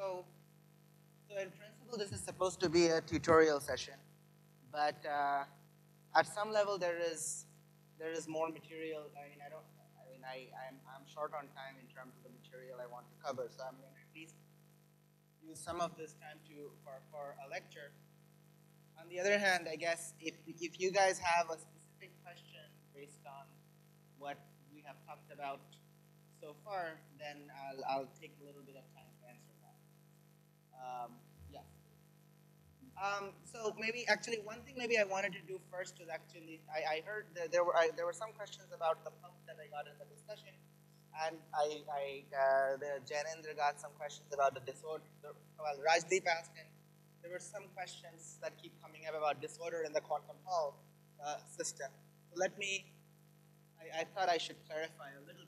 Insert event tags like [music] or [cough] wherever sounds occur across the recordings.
So, so in principle, this is supposed to be a tutorial session, but uh, at some level, there is there is more material. I mean, I don't. I mean, I I'm, I'm short on time in terms of the material I want to cover, so I'm going to at least use some of this time to for, for a lecture. On the other hand, I guess if if you guys have a specific question based on what we have talked about so far, then I'll, I'll take a little bit of time. Um, yeah. Um, so maybe actually one thing maybe I wanted to do first was actually I, I heard that there were I, there were some questions about the pump that I got in the discussion, and I, I uh, the Janendra got some questions about the disorder. Well, Rajdeep asked, and there were some questions that keep coming up about disorder in the quantum Hall uh, system. So let me. I, I thought I should clarify a little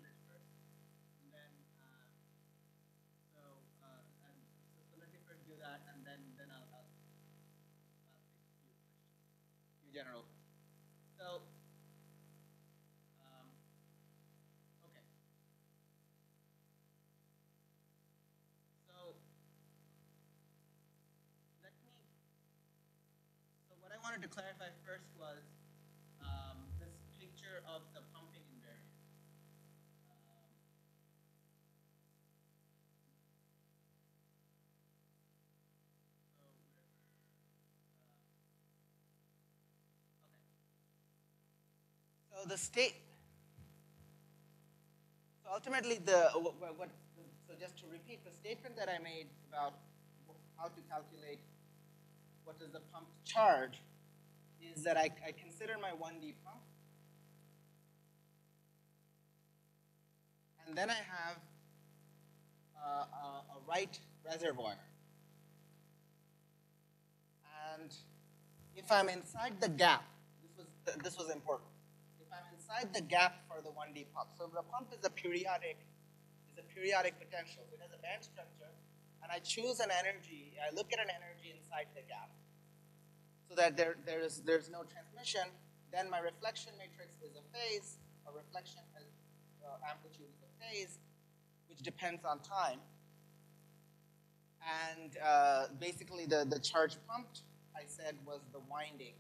general. So, um, okay. So, let me. So, what I wanted to clarify first was So the state. So ultimately, the what, what, so just to repeat the statement that I made about how to calculate what is the pump charge is that I, I consider my 1D pump, and then I have uh, a, a right reservoir. And if I'm inside the gap, this was this was important. Inside the gap for the 1D pump, so the pump is a periodic is a periodic potential. So it has a band structure, and I choose an energy. I look at an energy inside the gap, so that there there is there's no transmission. Then my reflection matrix is a phase. A reflection is, uh, amplitude is a phase, which depends on time. And uh, basically, the, the charge pumped, I said, was the winding.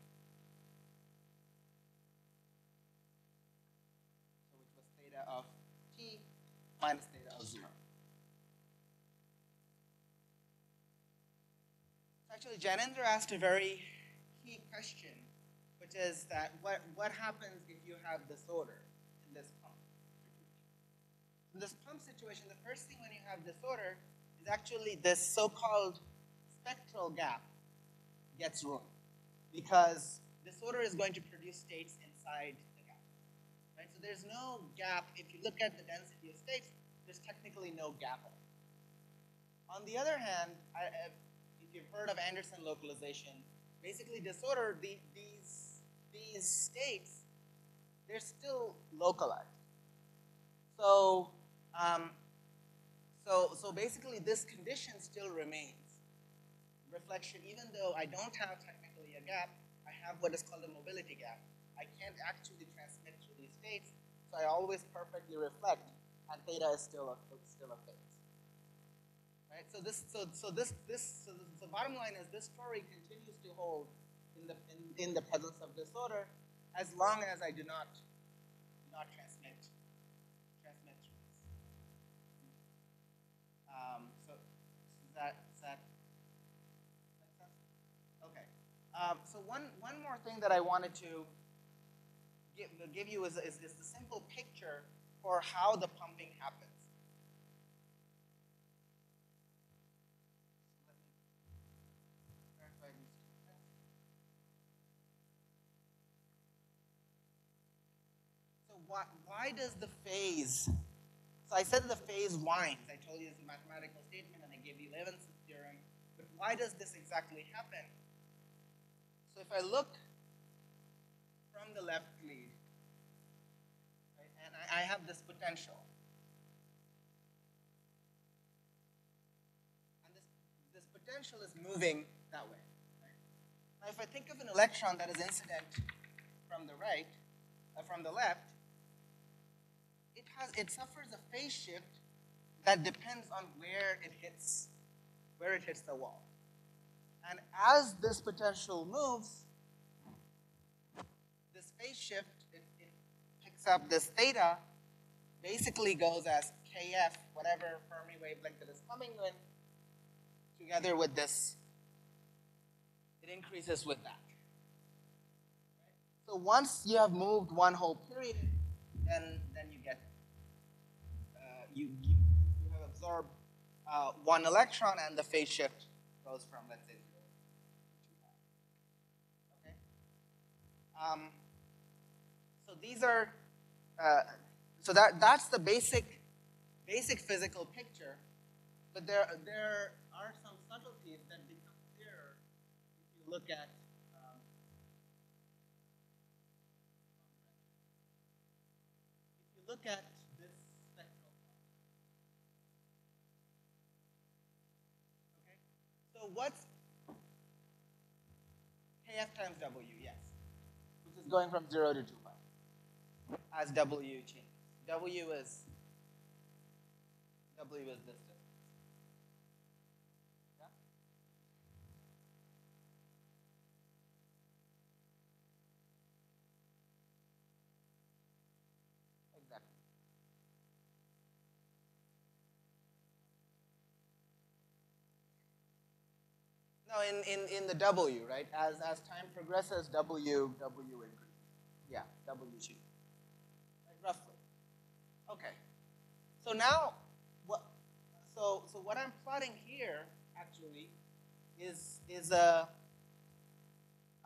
Theta of t minus theta of zero. Actually, Janendra asked a very key question, which is that what, what happens if you have disorder in this pump situation? In this pump situation, the first thing when you have disorder is actually this so-called spectral gap gets ruined because disorder is going to produce states inside there's no gap. If you look at the density of states, there's technically no gap. On the other hand, I, if you've heard of Anderson localization, basically disorder, the, these, these states, they're still localized. So, um, so, so basically this condition still remains. Reflection, even though I don't have technically a gap, I have what is called a mobility gap. I can't actually transmit these states, so I always perfectly reflect, and theta is still a, still a phase. Right? So this, so, so this, this, so the, so bottom line is this story continues to hold in the, in, in the presence of disorder as long as I do not, not transmit, transmit. Um, so is that, that? Okay. Um, so one, one more thing that I wanted to give, give you is, is, is the simple picture for how the pumping happens. So why, why does the phase, so I said the phase winds. I told you it's a mathematical statement and I gave you Levinson's theorem. But why does this exactly happen? So if I look from the left lead, right, and I, I have this potential, and this, this potential is moving that way. Right? Now, if I think of an electron that is incident from the right, uh, from the left, it has it suffers a phase shift that depends on where it hits where it hits the wall. And as this potential moves, phase shift, it, it picks up this theta, basically goes as kf, whatever Fermi wavelength that is coming in, together with this, it increases with that. So once you have moved one whole period, then then you get uh, you, you you have absorbed uh, one electron, and the phase shift goes from let's say zero to two. Okay. Um, these are uh, so that that's the basic basic physical picture, but there there are some subtleties that become clearer if you look at. Um, if you look at this spectral. Okay, so what's kf times w? Yes, which is going from zero to two pi as w changes. W is W is this. Yeah? Exactly. No, in, in, in the W, right? As as time progresses, W W increases. Yeah, W changes. Okay. So now, what? So so what I'm plotting here actually is is a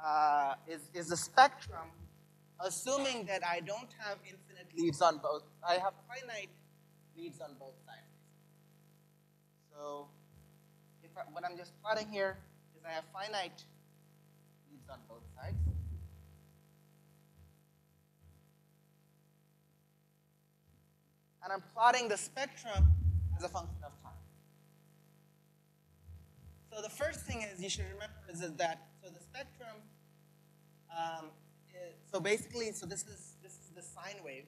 uh, is is a spectrum, assuming that I don't have infinite leaves on both. I have finite leaves on both sides. So I, what I'm just plotting here is I have finite leaves on both sides. And I'm plotting the spectrum as a function of time. So the first thing is you should remember is that so the spectrum. Um, is, so basically, so this is this is the sine wave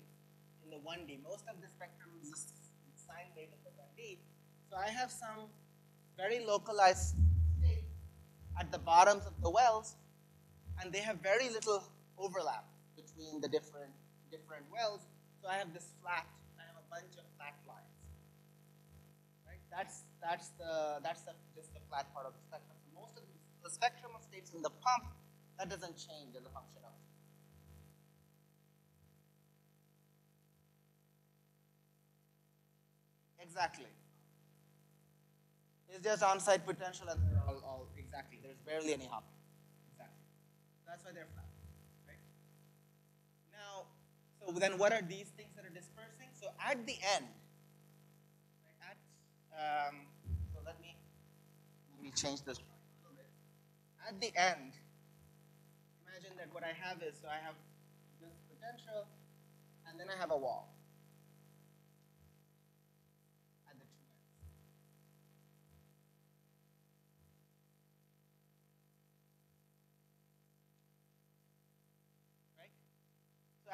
in the 1D. Most of the spectrum is the sine wave in the 1D. So I have some very localized state at the bottoms of the wells, and they have very little overlap between the different different wells. So I have this flat bunch of flat lines. Right? That's that's the that's the, just the flat part of the spectrum. So most of the, the spectrum of states in the pump that doesn't change as a function of. Exactly. It's just on-site potential and they're all, all exactly. There's barely any hopping. Exactly. That's why they're flat. Right? Now, so then what are these things that are dispersing? So at the end, right, at, um, so let me, let me change this. At the end, imagine that what I have is, so I have this potential, and then I have a wall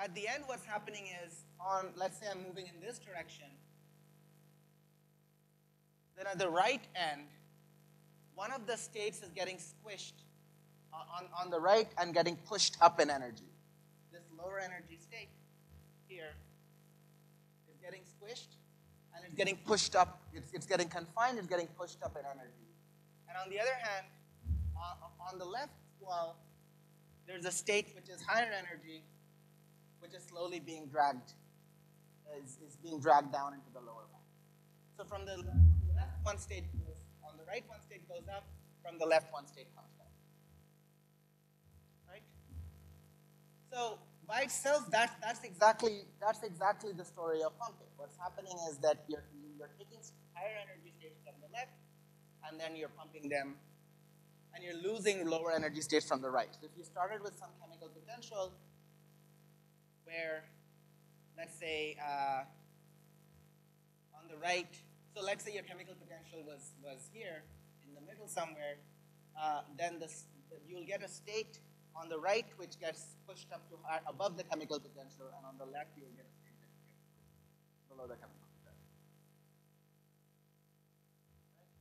at the end, what's happening is on, let's say I'm moving in this direction, then at the right end, one of the states is getting squished uh, on, on the right and getting pushed up in energy. This lower energy state here is getting squished and it's getting pushed up. It's, it's getting confined, it's getting pushed up in energy. And on the other hand, on, on the left wall, there's a state which is higher energy, which is slowly being dragged, is, is being dragged down into the lower one. So from the left, one state goes, on the right, one state goes up, from the left, one state comes down. Right? So by itself, that, that's exactly that's exactly the story of pumping. What's happening is that you're you're taking higher energy states from the left, and then you're pumping them, and you're losing lower energy states from the right. So if you started with some chemical potential, where, let's say, uh, on the right, so let's say your chemical potential was, was here in the middle somewhere, uh, then the you'll get a state on the right which gets pushed up to high, above the chemical potential, and on the left you'll get a state that gets below the chemical potential. Right?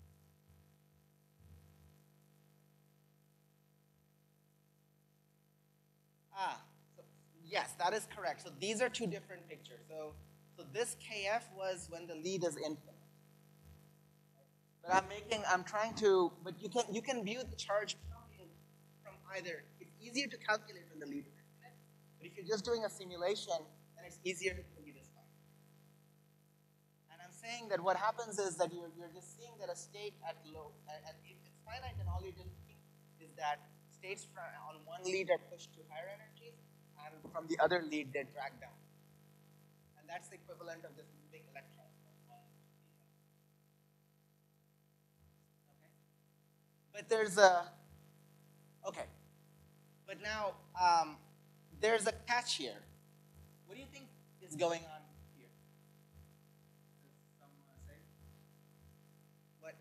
Ah, Yes, that is correct. So these are two different pictures. So, so this KF was when the lead is infinite. But I'm making, I'm trying to, but you can you can view the charge from, either. It's easier to calculate when the lead is infinite, but if you're just doing a simulation, then it's easier to do this one. And I'm saying that what happens is that you're, you're just seeing that a state at low, at, if it's finite, and all you're doing is that states from, on one lead are pushed to higher energies, and from the other lead they're dragged down. And that's the equivalent of this moving electron. from one to the other. Okay. But there's a, okay. But now, um, there's a catch here. What do you think is going on here? Does someone say? What?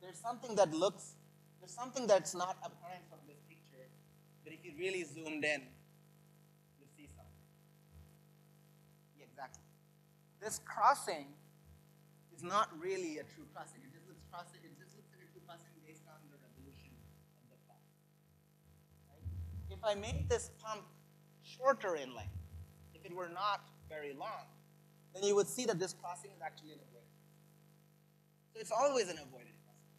There's something that looks, there's something that's not apparent from this picture, but if you really zoomed in, you see something. Yeah, exactly. This crossing is not really a true crossing. It just looks crossing. It just looks like a true crossing based on the revolution of the pump. Right? If I make this pump shorter in length, if it were not very long, then you would see that this crossing is actually an avoided. So it's always an avoided crossing.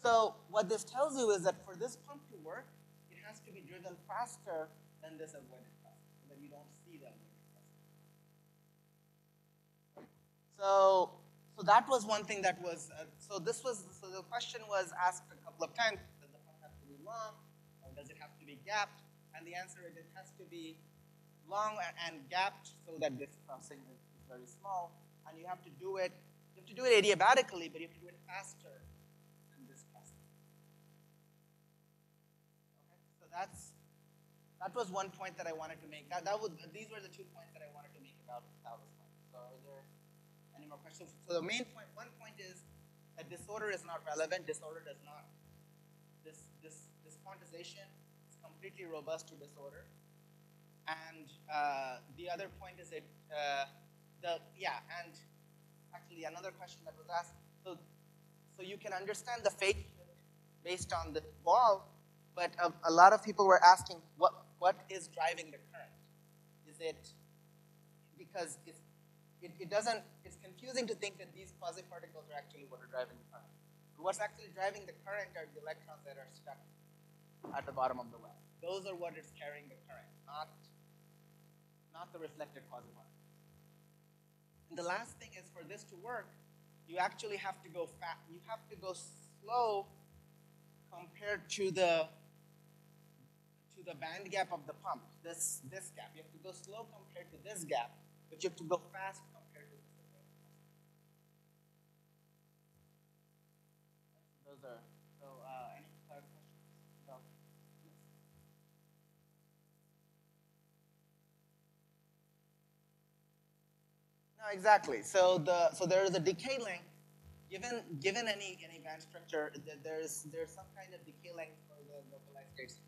So what this tells you is that for this pump to work, it has to be driven faster than this avoided crossing, so that you don't see the avoided crossing. So, so that was one thing that was. Uh, so this was. So the question was asked a couple of times: Does the pump have to be long, or does it have to be gapped? And the answer is it has to be long and, gapped so that this crossing is, very small. And you have to do it. You have to do it adiabatically, but you have to do it faster than this crossing. Okay. So that's. That was one point that I wanted to make. That, that was, these were the two points that I wanted to make about more questions? So the main point, one point is that disorder is not relevant. Disorder does not. This this this quantization is completely robust to disorder. And uh, the other point is it uh, the yeah and actually another question that was asked. So so you can understand the fate based on the ball, but a, a lot of people were asking what what is driving the current? Is it because it's, it, it doesn't confusing to think that these quasi-particles are actually what are driving the current. What's actually driving the current are the electrons that are stuck at the bottom of the well. Those are what is carrying the current, not not the reflected quasi-particles. And the last thing is for this to work, you actually have to go fast. You have to go slow compared to the to the band gap of the pump. This this gap. You have to go slow compared to this gap, but you have to go fast compared to this. Those are so. Uh, any other questions about this? No, exactly. So the so there is a decay length. Given given any any band structure, there's there's some kind of decay length for the localized states,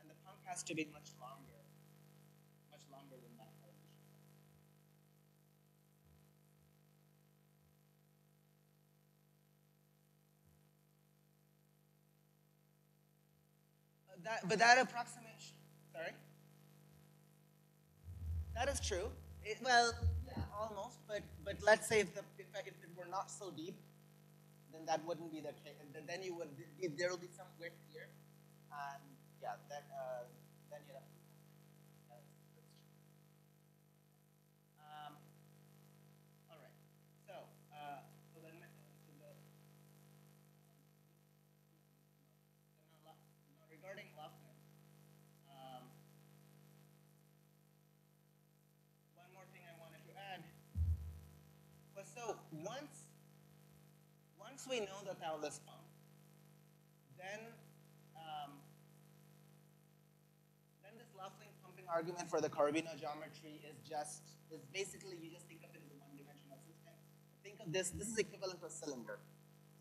and the pump has to be much longer, much longer than that. That, but that approximation, sorry. That is true. It, well, yeah, almost. But but let's say if the if, if it were not so deep, then that wouldn't be the case. Then- Then you would there will be some width here, and yeah, then uh, then you'd have once we know the Thouless pump, then um, then this Laughlin pumping argument for the Corbino geometry is just is basically you just think of it as a one-dimensional system. Think of this. This is equivalent to a cylinder.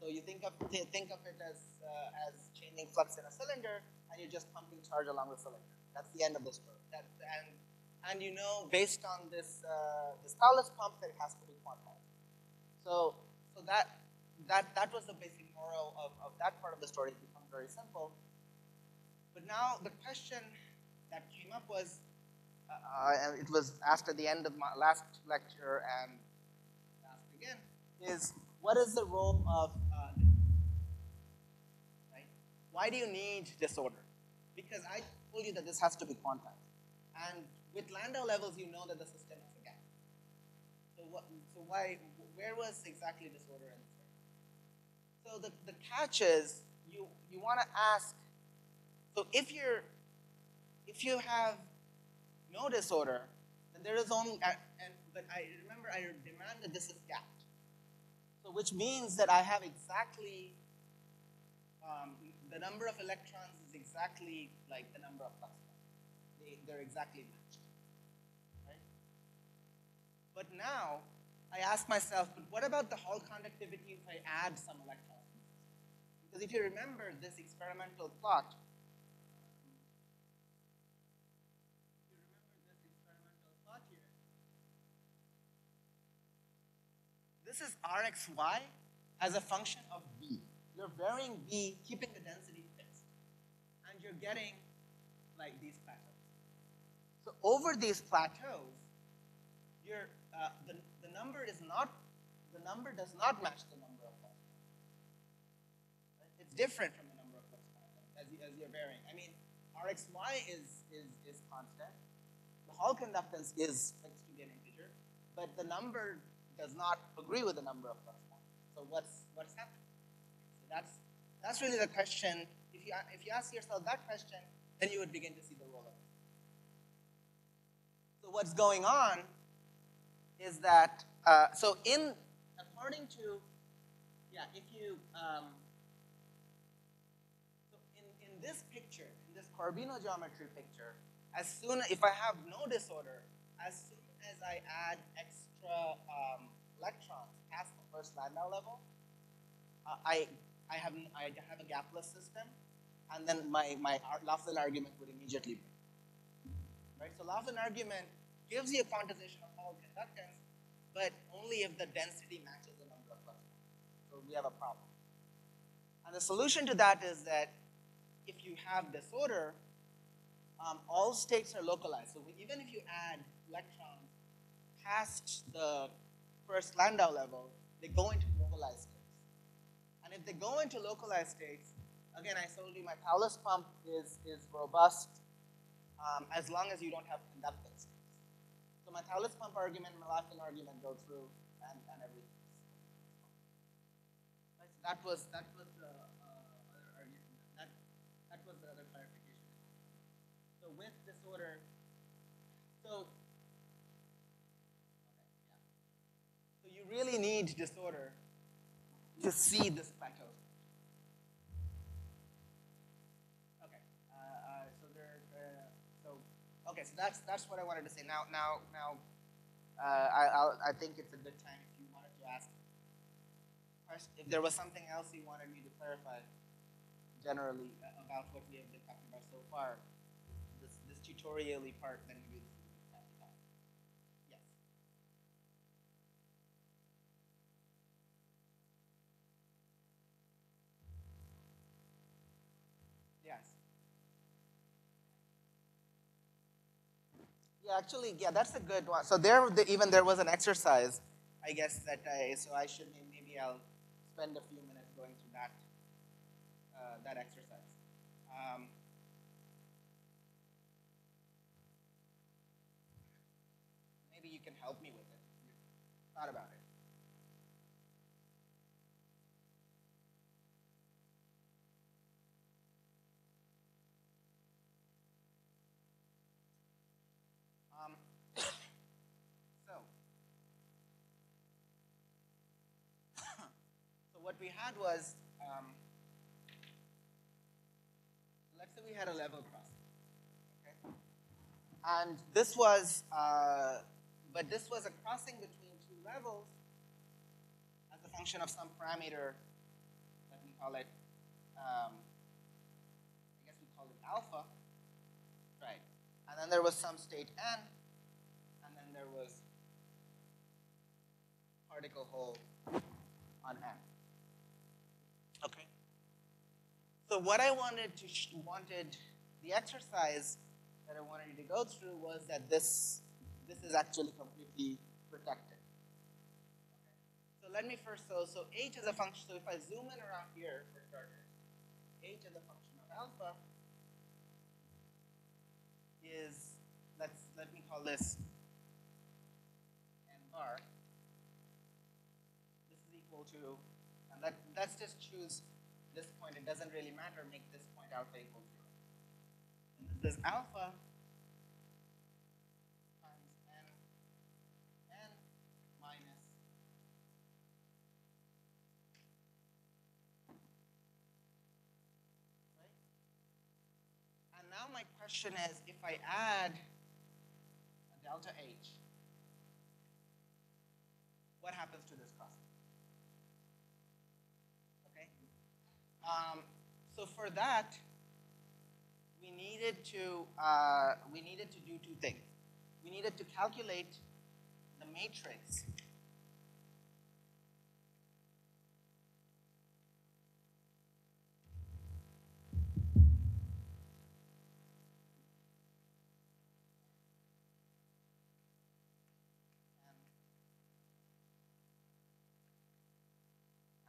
So you think of th- think of it as uh, as changing flux in a cylinder, and you're just pumping charge along the cylinder. That's the end of the story. That, and and you know based on this uh, this Thouless pump that it has to be quantized. So so that that that was the basic moral of, of that part of the story. It becomes very simple. But now the question that came up was, uh, uh, it was after the end of my last lecture and asked again, is what is the role of uh, right? Why do you need disorder? Because I told you that this has to be quantized. And with Landau levels, you know that the system has a gap. So what? So why? Where was exactly disorder in? So the, the catch is you you want to ask. So if you're if you have no disorder, then there is only and but I remember I demand that this is gapped. So which means that I have exactly um, the number of electrons is exactly like the number of plus They, they're exactly matched. Right? But now I ask myself, but what about the Hall conductivity if I add some electrons? Because if you remember this experimental plot, this is Rxy as a function of B. You're varying B, keeping the density fixed. And you're getting like these plateaus. So over these plateaus, uh, the, the number is not, the number does not match the number different from the number of plus as, you, as you're varying. I mean, Rxy is, is, is constant. The Hall conductance is fixed to be an integer, but the number does not agree with the number of one. So what's, what's happening? So that's, that's really the question. If you, if you ask yourself that question, then you would begin to see the role of it. So what's going on is that, uh, so in, according to, yeah, if you, um, this picture, in this Corbino geometry picture, as soon, if I have no disorder, as soon as I add extra um, electrons past the first Landau level, uh, I, I, have, I have a gapless system, and then my, my Laughlin argument would immediately break. Right? So Laughlin argument gives you a quantization of Hall conductance, but only if the density matches the number of electrons. So we have a problem. And the solution to that is that if you have disorder, um, all states are localized. So even if you add electrons past the first Landau level, they go into localized states. And if they go into localized states, again, I told you my Thouless pump is, is robust um, as long as you don't have conductance states. So my Thouless pump argument, Laughlin argument go through and, and everything. That was that was the with disorder, so so you really need disorder to see this plateau. Okay, uh, uh, so there, uh, so okay, so that's that's what I wanted to say. Now, now, now, I I'll, I think it's a good time if you wanted to ask if there was something else you wanted me to clarify generally about what we have been talking about so far. Part. Yes. Yes. Yeah, actually, yeah, that's a good one. So there, the, even there was an exercise, I guess that I. So I should maybe I'll spend a few minutes going through that uh, that exercise. Um, maybe you can help me with it. Thought about it. Um, [coughs] so, [coughs] so what we had was, um, let's say we had a level crossing, okay? And this was, uh, but this was a crossing between two levels as a function of some parameter, let me call it, um, I guess we call it alpha, right? And then there was some state n, and then there was particle hole on n. Okay. So what I wanted to sh- wanted the exercise that I wanted you to go through was that this, this is actually completely protected. So let me first, so, so h is a function, so if I zoom in around here for starters, h is a function of alpha is, let's, let me call this n bar. This is equal to, and let, let's just choose this point, it doesn't really matter, make this point alpha equal to zero. And this is alpha question is, if I add a delta H, what happens to this crossing? Okay? Um, so for that, we needed to uh, we needed to do two things. We needed to calculate the matrix and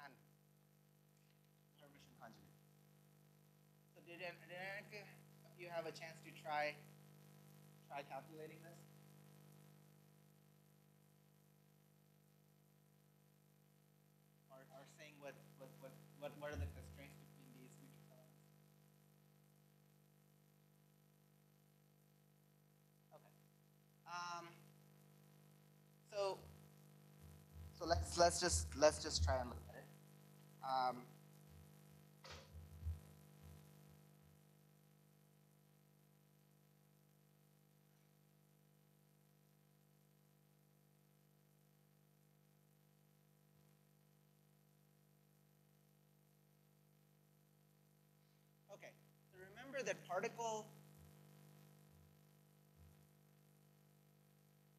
and Hermitian conjugate. So did, an- did any of you have a chance to try try calculating this? Or, or saying what, what, what, what, what are the constraints between these matrix elements? Okay. Um, so so let's let's just let's just try and look at it. Um, that particle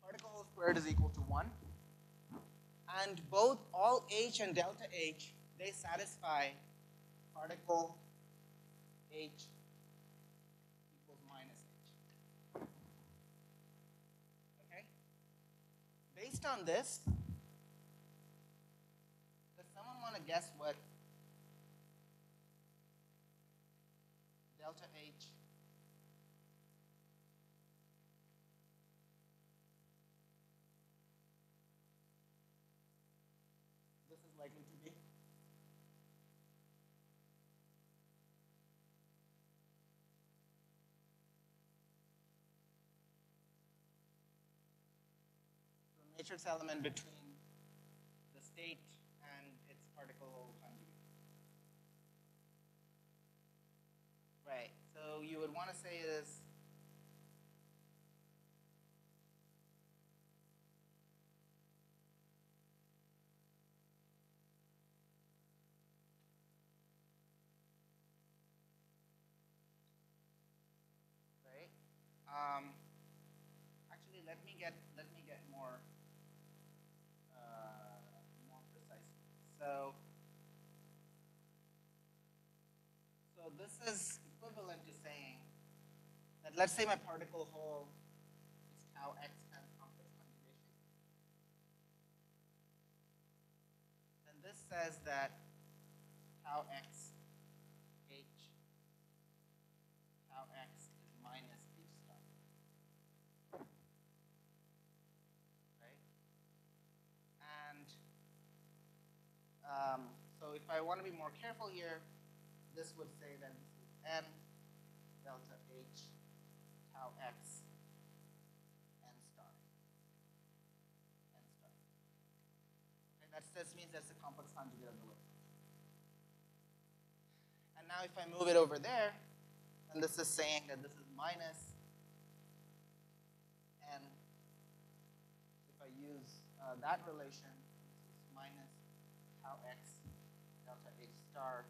particle squared is equal to one. And both all h and delta h they satisfy particle h equals minus h. Okay? Based on this does someone want to guess what Matrix element between the state and its particle conjugate. Right, so you would want to say is? Um, actually, let me get is equivalent to saying that let's say my particle hole is tau x times complex conjugation. Then this says that tau x h tau x is minus h star. Right? And um, so if I want to be more careful here, this would say that n delta h tau x n star. n star. Okay, that this means that's the complex conjugate of the wave. And now if I move it over there, and this is saying that this is minus n. If I use uh, that relation, minus tau x delta h star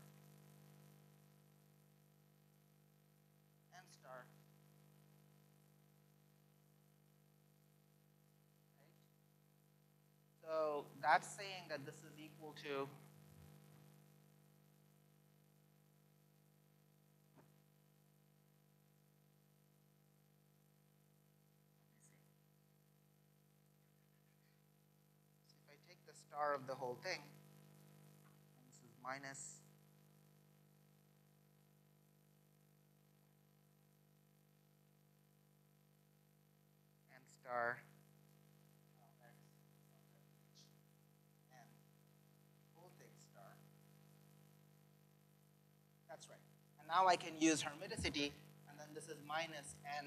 So that's saying that this is equal to star of the whole thing. And this is minus n star And now I can use hermiticity, and then this is minus n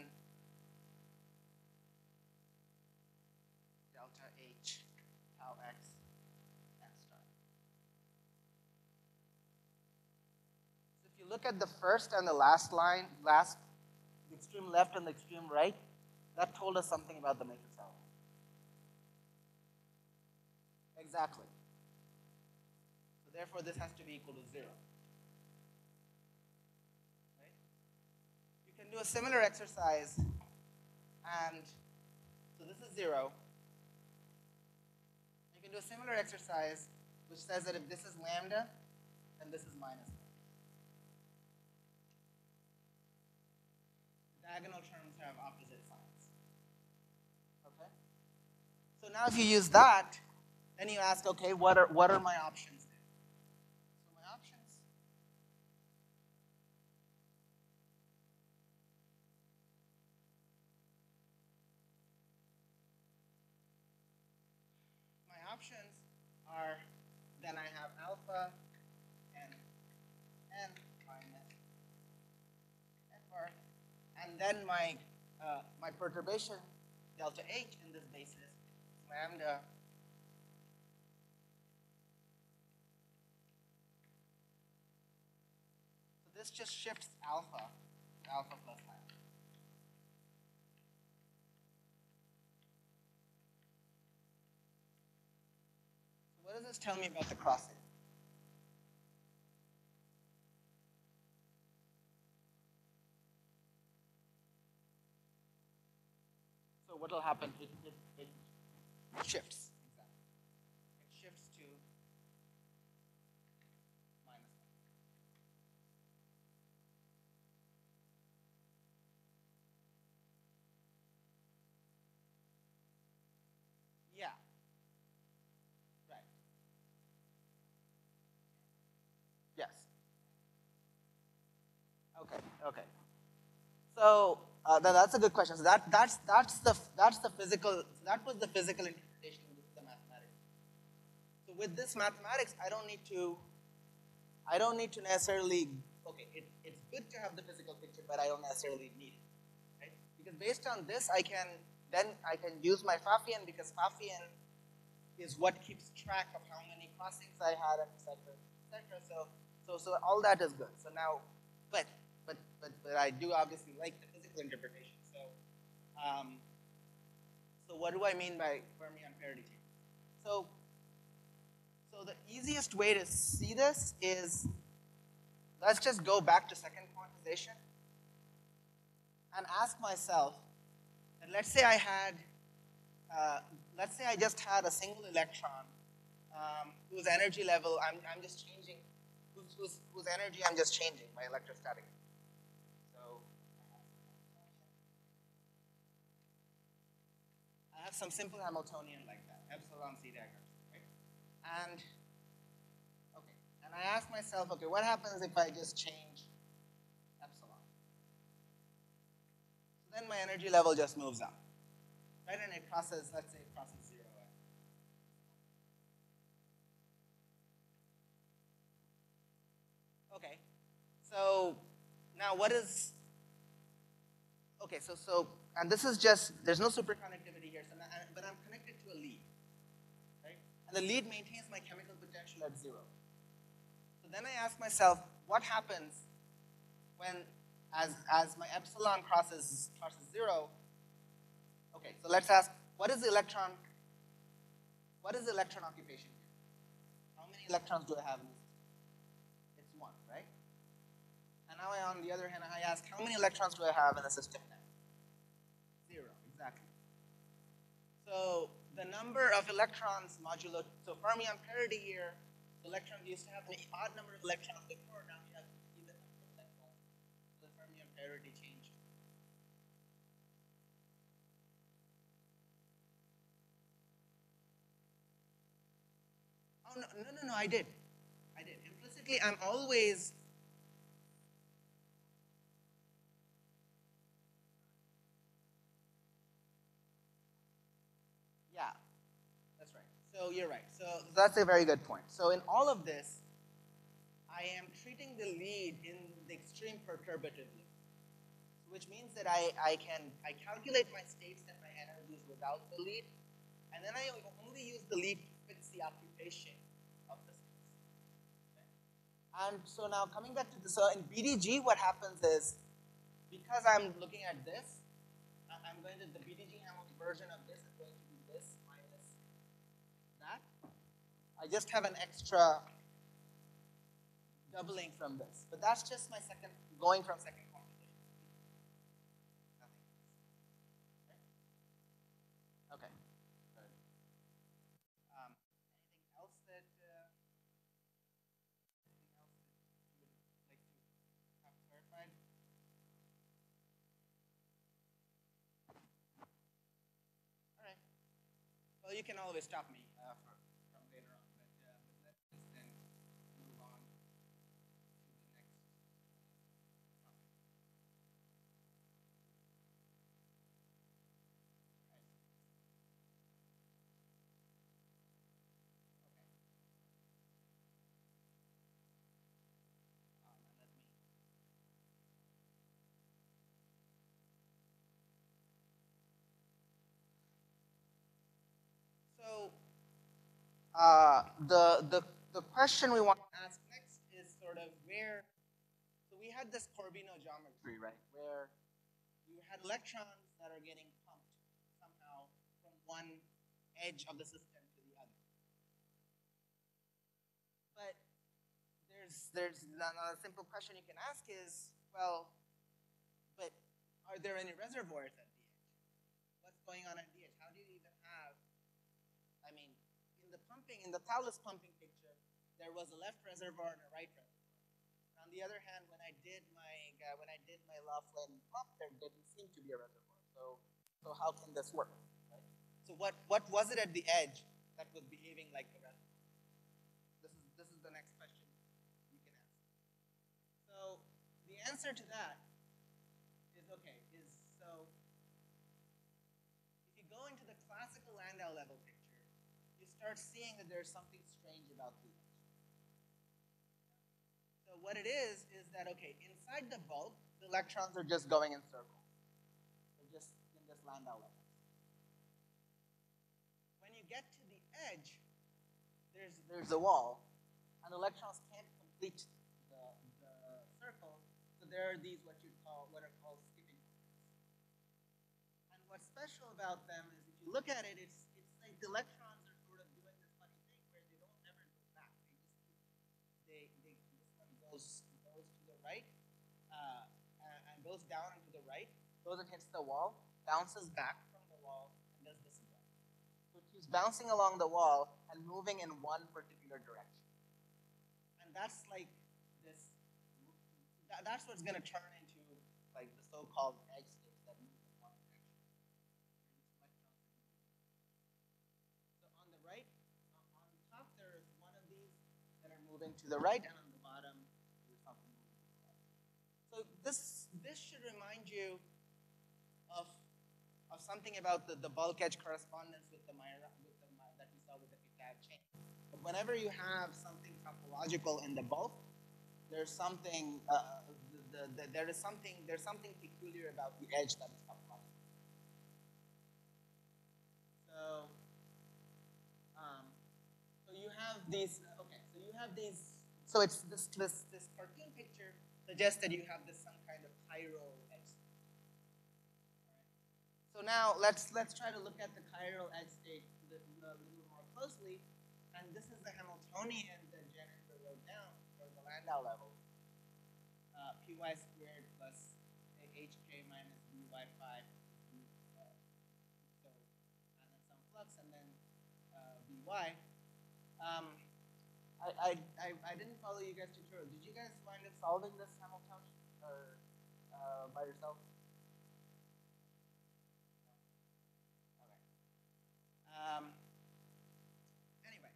delta h tau x n star. So if you look at the first and the last line, last, the extreme left and the extreme right, that told us something about the matrix element. Exactly. So therefore, this has to be equal to zero. Can do a similar exercise, and so this is zero. You can do a similar exercise which says that if this is lambda, then this is minus. Diagonal terms have opposite signs. Okay? So now if you use that, then you ask, okay, what are what are my options then? So my options my options are then I have alpha and n minus bar, and then my uh, my perturbation delta h in this basis is lambda. So this just shifts alpha to alpha plus lambda. So what does this tell me about the crossing? So what will happen? It, it, it shifts. Exactly. It shifts to minus one. Yeah. Right. Yes. Okay. So uh, that, that's a good question. So that that's that's the that's the physical. That was the physical interpretation of the mathematics. So with this mathematics, I don't need to. I don't need to necessarily. Okay, it, it's good to have the physical picture, but I don't necessarily need it, right? Because based on this, I can then I can use my Pfaffian because Pfaffian is what keeps track of how many crossings I had, et cetera, et cetera. So, so, so all that is good. So now, but, but, but, I do obviously like the physical interpretation. So, um, so what do I mean by fermion parity table? So, so the easiest way to see this is, let's just go back to second quantization and ask myself, let's say I had uh, let's say I just had a single electron um, whose energy level I'm, I'm just changing, whose, whose, whose energy I'm just changing by electrostatic. Have some simple Hamiltonian like that, epsilon c dagger, right? And okay, and I ask myself, okay, what happens if I just change epsilon? So then my energy level just moves up right? And it crosses, let's say it crosses zero. Okay, so now what is, okay, so, so, and this is just, there's no superconductivity here, so now, but I'm connected to a lead, right? And the lead maintains my chemical potential at zero. So then I ask myself, what happens when, as, as my epsilon crosses, crosses zero, Okay, so let's ask, what is the electron, what is the electron occupation here? How many electrons do I have in this? It's one, right? And now I, on the other hand, I ask, how many electrons do I have in the system now? Zero, exactly. So the number of electrons modulo, so fermion parity here, the electrons used to have an odd number of electrons before, now you have even number of electrons. So the fermion parity changed. Oh, no, no, no, no, I did. I did. Implicitly, I'm always. Yeah, that's right. So you're right. So that's a very good point. So in all of this, I am treating the lead in the extreme perturbatively, which means that I, I can I calculate my states and my energies without the lead, and then I only use the lead to fix the occupation of the states. Okay? And so now coming back to the so in BDG, what happens is because I'm looking at this, I'm going to the BDG Hamiltonian version of this is going to I just have an extra doubling from this. But that's just my second, going from second. Okay. Um, anything else that, uh, anything else you would like to have clarified? All right. Well, you can always stop me uh, the, the, the question we want to ask next is sort of where, so we had this Corbino geometry, right, where you had electrons that are getting pumped somehow from one edge of the system to the other. But there's, there's another simple question you can ask is, well, but are there any reservoirs at the edge? What's going on at the edge? How do you even have I mean, in the pumping, in the Thouless pumping picture, there was a left reservoir and a right reservoir. On the other hand, when I did my uh, when I did my Laughlin pump, there didn't seem to be a reservoir. So, so how can this work? Right? So what what was it at the edge that was behaving like the reservoir? This is this is the next question you can ask. So the answer to that is okay. Is so if you go into the classical Landau level start seeing that there's something strange about the edge. So what it is is that okay, inside the bulk, the electrons are just going in circles. They're just in this Landau level. When you get to the edge, there's there's a wall, and electrons can't complete the, the circle. So there are these what you call what are called skipping points. And what's special about them is if you look at it, it's it's like the electrons down and to the right, goes and hits the wall, bounces back from the wall, and does this again. So it keeps bouncing along the wall and moving in one particular direction. And that's like this. That, that's what's going to turn into like the so-called edge states that move in one direction. So on the right, uh, on the top, there is one of these that are moving to the right, and on the bottom, there's something moving to the left. So this this should remind you of of something about the, the bulk edge correspondence with the with the that we saw with the Kitaev chain. But whenever you have something topological in the bulk, there's something uh, the, the, the, there is something there's something peculiar about the edge that is topological. So um, so you have these okay, so you have these so it's this this this cartoon picture suggests that you have this some kind of chiral. Alright. So now let's let's try to look at the chiral edge state a little, more closely. And this is the Hamiltonian that Jainendra wrote down for the Landau level. Uh, Py squared plus hk minus by 5 uh, so and then some flux and then uh, by. Um, I, I, I, didn't follow you guys' tutorial. Did you guys wind up solving this Hamiltonian or uh, by yourself? Okay. Um, anyway,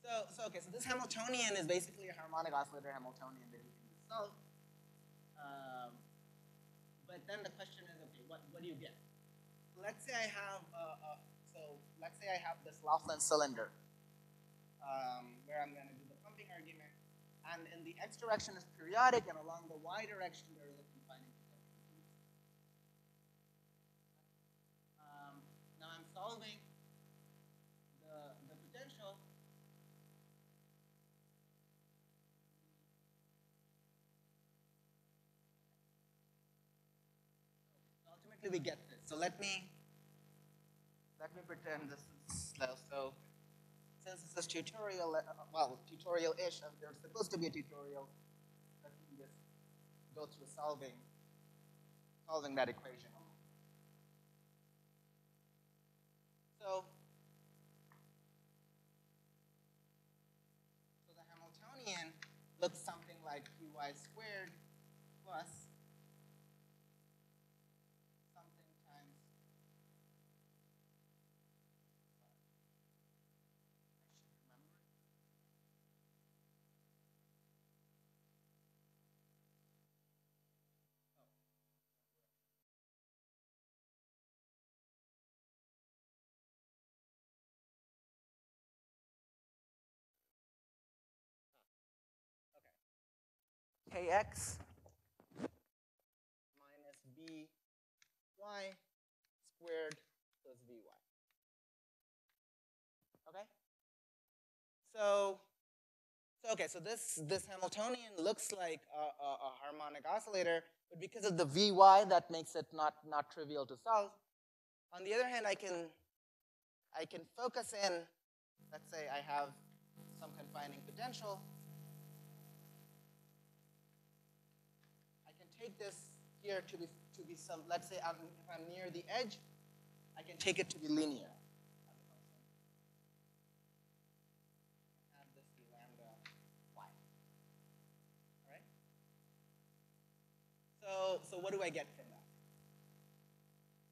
so so okay, so this Hamiltonian is basically a harmonic oscillator Hamiltonian that you can solve. Um, but then the question is, okay, what, what do you get? Let's say I have, uh, uh, so let's say I have this Laughlin cylinder um, where I'm going to do the pumping argument, and in the x direction is periodic, and along the y direction there is a confining potential. Um, now I'm solving the, the potential. Ultimately, we get this. So let me let me pretend this is slow. So this is tutorial, uh, well, tutorial-ish, and there's supposed to be a tutorial, that let me just go through solving solving that equation. So kx minus by squared plus vy. Okay? So, so okay, so this, this Hamiltonian looks like a, a, a harmonic oscillator, but because of the vy, that makes it not, not trivial to solve. On the other hand, I can, I can focus in, let's say I have some confining potential, take this here to be, to be some, let's say I'm, if I'm near the edge, I can take it to be linear. Y. So, so what do I get from that?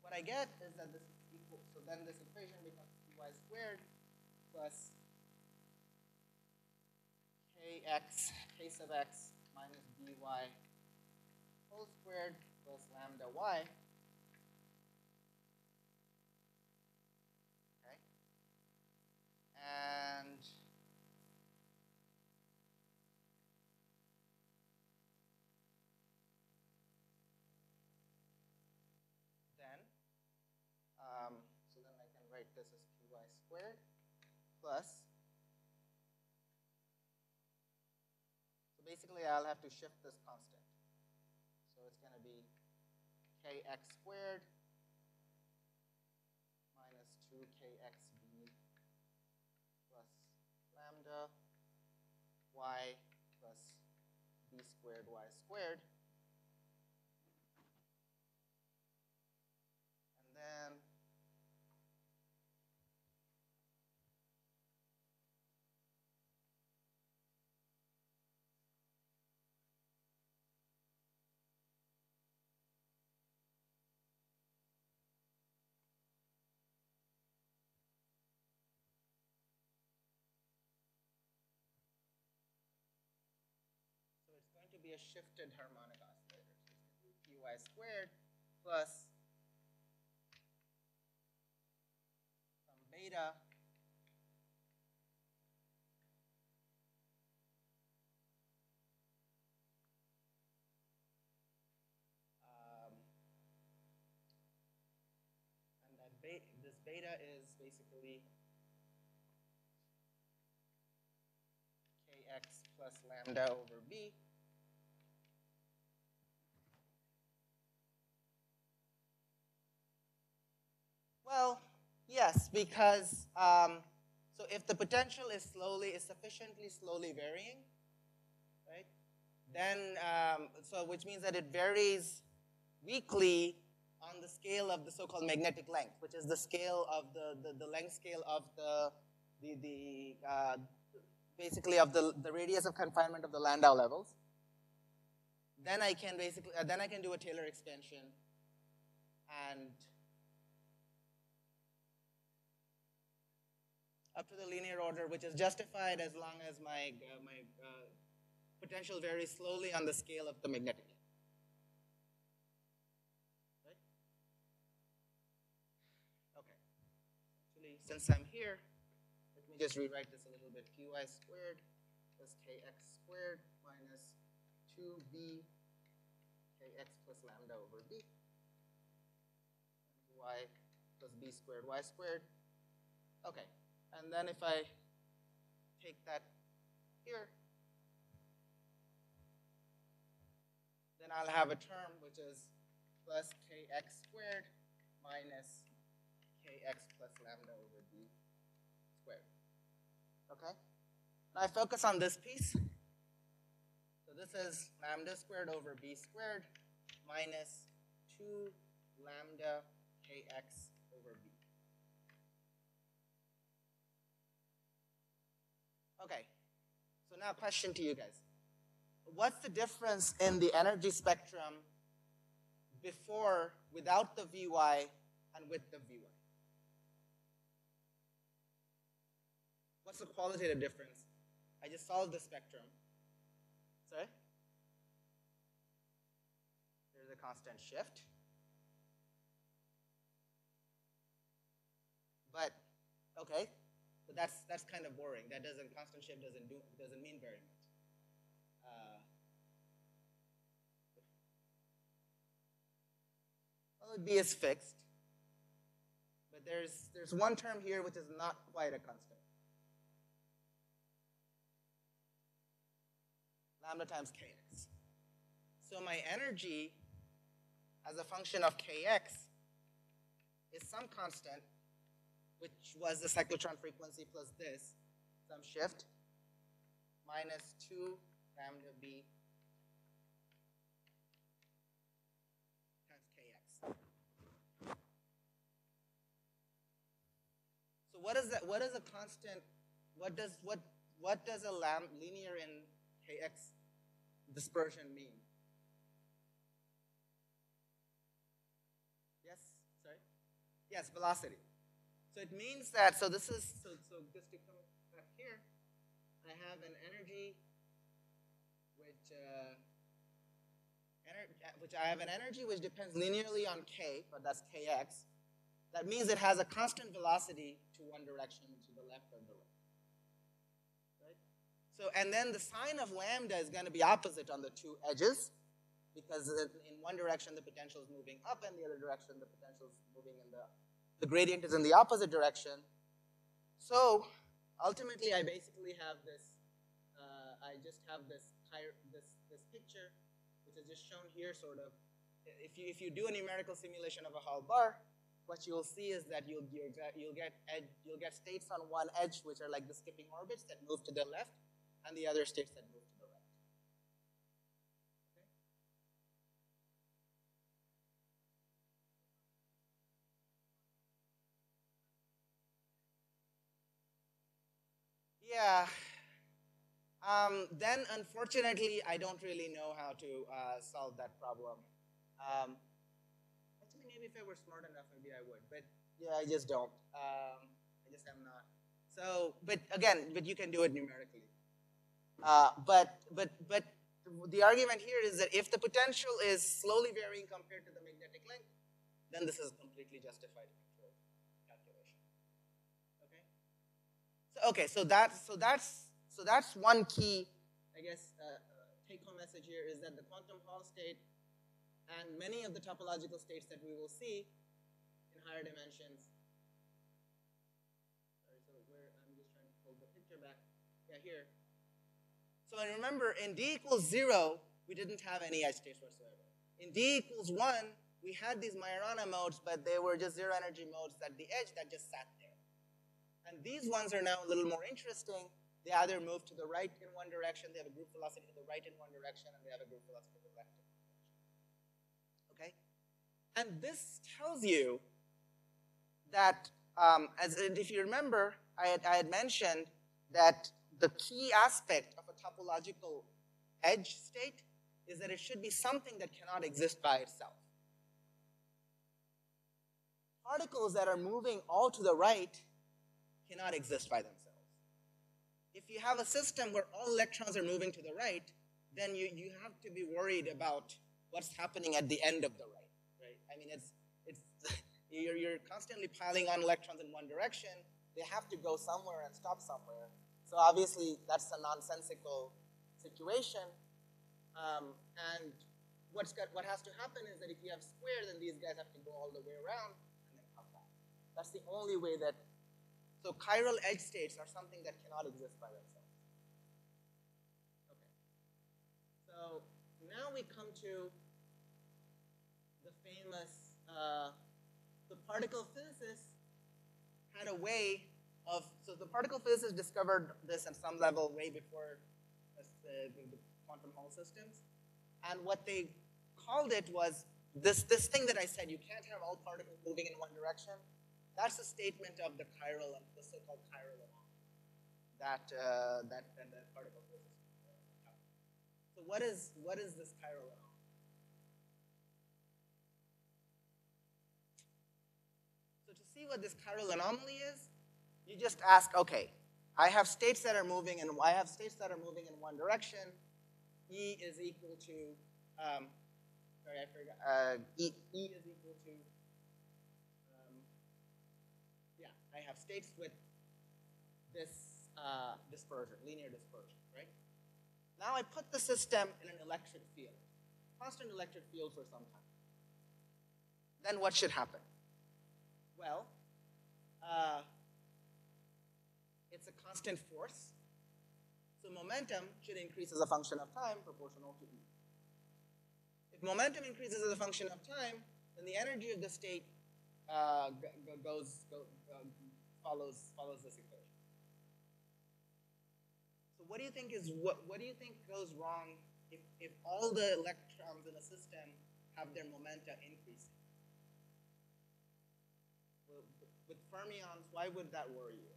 What I get is that this is equal, so then this equation becomes y squared plus kx, k sub x minus by whole squared plus lambda y. Okay. And then, um, so then I can write this as qy squared plus. So basically, I'll have to shift this constant. So it's going to be kx squared minus 2kxb plus lambda y plus b squared y squared. Be a shifted harmonic oscillator. So it's going to be qy squared plus some beta um, this beta is basically kx plus lambda over b. Well, yes, because um, so if the potential is slowly, is sufficiently slowly varying, right? Then, um, so which means that it varies weakly on the scale of the so-called magnetic length, which is the scale of the, the, the length scale of the, the, the uh, basically of the, the radius of confinement of the Landau levels. Then I can basically, uh, then I can do a Taylor expansion and up to the linear order, which is justified as long as my, uh, my uh, potential varies slowly on the scale of the magnetic? Okay. Actually, since I'm here, let me just rewrite this a little bit. Qy squared plus kx squared minus 2b kx plus lambda over b y plus b squared y squared. Okay, and then if I take that here, then I'll have a term which is plus kx squared minus kx plus lambda over b squared. Okay? Now I focus on this piece. So this is lambda squared over b squared minus 2 lambda kx now question to you guys. What's the difference in the energy spectrum before, without the Vy, and with the Vy? What's the qualitative difference? I just solved the spectrum. Sorry? There's a constant shift. But okay, that's that's kind of boring. That doesn't constant shift doesn't do doesn't mean very much. Uh, well, B is fixed, but there's there's one term here which is not quite a constant. Lambda times kx. So my energy as a function of kx is some constant which was the cyclotron frequency plus this, some shift, minus 2 lambda b times kx. So what is that? What is a constant? What does what what does a lam, linear in kx dispersion mean? Yes, sorry. Yes, velocity. So it means that, so this is, so, so just to come back here, I have an energy which, uh, ener which I have an energy which depends linearly on k, but that's kx. That means it has a constant velocity to one direction, to the left or the right. Right? So, and then the sign of lambda is going to be opposite on the two edges, because in one direction the potential is moving up, and the other direction the potential is moving in the the gradient is in the opposite direction. So ultimately, I basically have this, uh, I just have this, this, this picture, which is just shown here sort of. If you, if you do a numerical simulation of a Hall bar, what you'll see is that you'll, you'll, get, you'll, get you'll get states on one edge, which are like the skipping orbits that move to the left, and the other states that move Yeah. Um, then, unfortunately, I don't really know how to uh, solve that problem. Um, actually, maybe if I were smart enough, maybe I would. But yeah, I just don't. Um, I just am not. So, but again, but you can do it numerically. Uh, but but but the argument here is that if the potential is slowly varying compared to the magnetic length, then this is completely justified. Okay, so that's so that's so that's one key, I guess, uh, take-home message here is that the quantum Hall state and many of the topological states that we will see in higher dimensions. Sorry, so where I'm just trying to pull the picture back. Yeah, here. So and remember, in d equals zero, we didn't have any edge states whatsoever. In d equals one, we had these Majorana modes, but they were just zero energy modes at the edge that just sat there. And these ones are now a little more interesting. They either move to the right in one direction, they have a group velocity to the right in one direction, and they have a group velocity to the left in one direction. Okay? And this tells you that, um, as if you remember, I had, I had mentioned that the key aspect of a topological edge state is that it should be something that cannot exist by itself. Particles that are moving all to the right cannot exist by themselves. If you have a system where all electrons are moving to the right, then you, you have to be worried about what's happening at the end of the right, right? I mean, it's, it's [laughs] you're, you're constantly piling on electrons in one direction. They have to go somewhere and stop somewhere. So obviously, that's a nonsensical situation. Um, and what's got, what has to happen is that if you have square, then these guys have to go all the way around and then come back. That's the only way that, so chiral edge states are something that cannot exist by themselves. Okay. So now we come to the famous, uh, the particle physicists had a way of, so the particle physicists discovered this at some level way before the, the quantum Hall systems. And what they called it was this, this thing that I said, you can't have all particles moving in one direction. That's a statement of the chiral, the so-called chiral that, uh, that, that the particle physicists have. So what is, what is this chiral anomaly? So to see what this chiral anomaly is, you just ask, okay, I have states that are moving and I have states that are moving in one direction. E is equal to, um, sorry, I forgot, uh, e, e is equal to, I have states with this uh, dispersion, linear dispersion, right? Now I put the system in an electric field, constant electric field for some time. Then what should happen? Well, uh, it's a constant force. So momentum should increase as a function of time proportional to E. If momentum increases as a function of time, then the energy of the state uh, goes, go, uh, follows, follows this equation. So what do you think is, what, what do you think goes wrong if, if all the electrons in a system have their momenta increasing? With fermions, why would that worry you?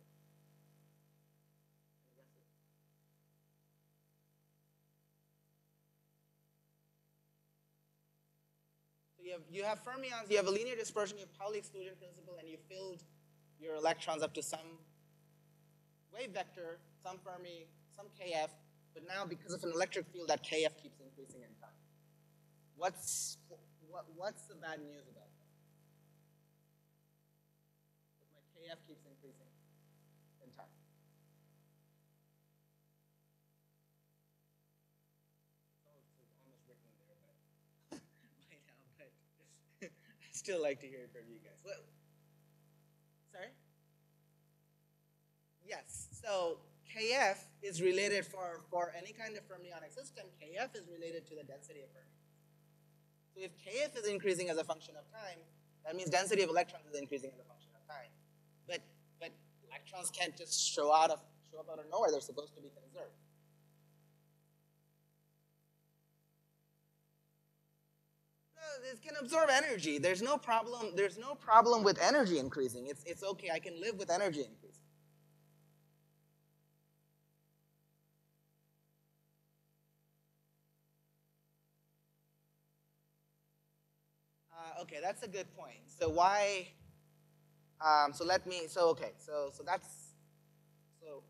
So you have, you have fermions, you have a linear dispersion, you have Pauli exclusion principle, and you filled your electrons up to some wave vector, some Fermi, some KF, but now because of an electric field, that KF keeps increasing in time. What's, what, what's the bad news about that? My KF keeps increasing in time. [laughs] I still like to hear it from you guys. Well, Yes, so KF is related for, for any kind of fermionic system, KF is related to the density of fermions. So if KF is increasing as a function of time, that means density of electrons is increasing as a function of time. But but electrons can't just show out of show up out of nowhere, they're supposed to be conserved. It can absorb energy. There's no problem, there's no problem with energy increasing. It's it's okay, I can live with energy increasing. Okay, that's a good point. So why? Um, so let me. So okay. So so that's. So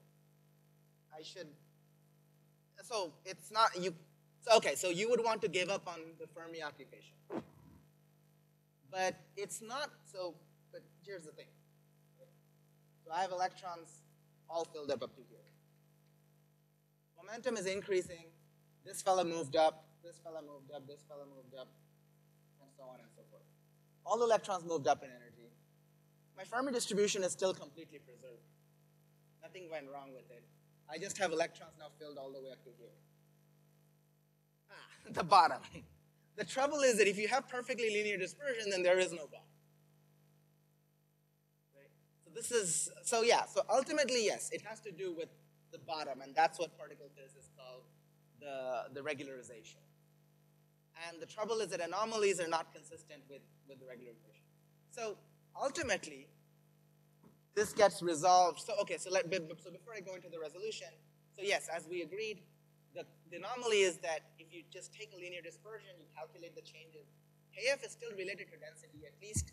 I should. So it's not you. So okay. So you would want to give up on the Fermi occupation, but it's not. So but here's the thing. So I have electrons all filled up up to here. Momentum is increasing. This fella moved up. This fella moved up. This fella moved up and so on and so forth. All the electrons moved up in energy. My Fermi distribution is still completely preserved. Nothing went wrong with it. I just have electrons now filled all the way up to here. Ah, [laughs] the bottom. The trouble is that if you have perfectly linear dispersion, then there is no bottom. So this is, so yeah, so ultimately, yes, it has to do with the bottom, and that's what particle physicists call the, the regularization. And the trouble is that anomalies are not consistent with, with the regularization. So ultimately, this gets resolved. So okay, so let so before I go into the resolution, so yes, as we agreed, the, the anomaly is that if you just take a linear dispersion, you calculate the changes. KF is still related to density, at least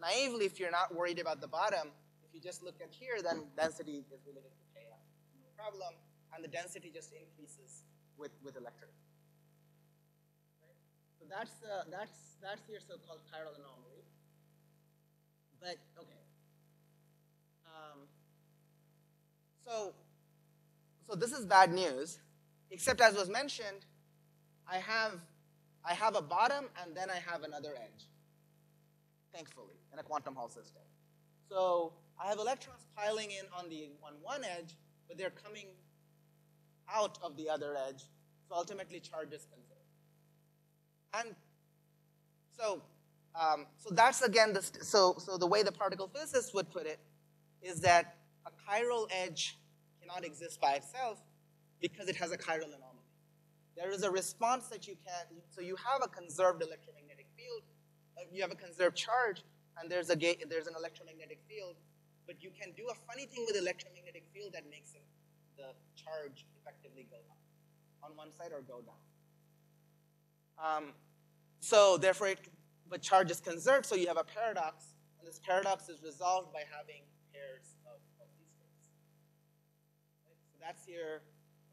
naively, if you're not worried about the bottom, if If you just look at here, then density is related to kf, no problem, and the density just increases with, with electric. So that's, uh, that's, that's your so-called chiral anomaly. But, okay. Um, so, so this is bad news, except as was mentioned, I have, I have a bottom and then I have another edge, thankfully, in a quantum Hall system. So I have electrons piling in on the on one edge, but they're coming out of the other edge, so ultimately charge is conserved. And so, um, so that's again the so so the way the particle physicist would put it is that a chiral edge cannot exist by itself because it has a chiral anomaly. There is a response that you can so you have a conserved electromagnetic field, uh, you have a conserved charge, and there's a there's an electromagnetic field, but you can do a funny thing with electromagnetic field that makes it, the charge effectively go up on one side or go down. Um, so therefore, it, but charge is conserved, so you have a paradox, and this paradox is resolved by having pairs of, of these states. Right? So that's your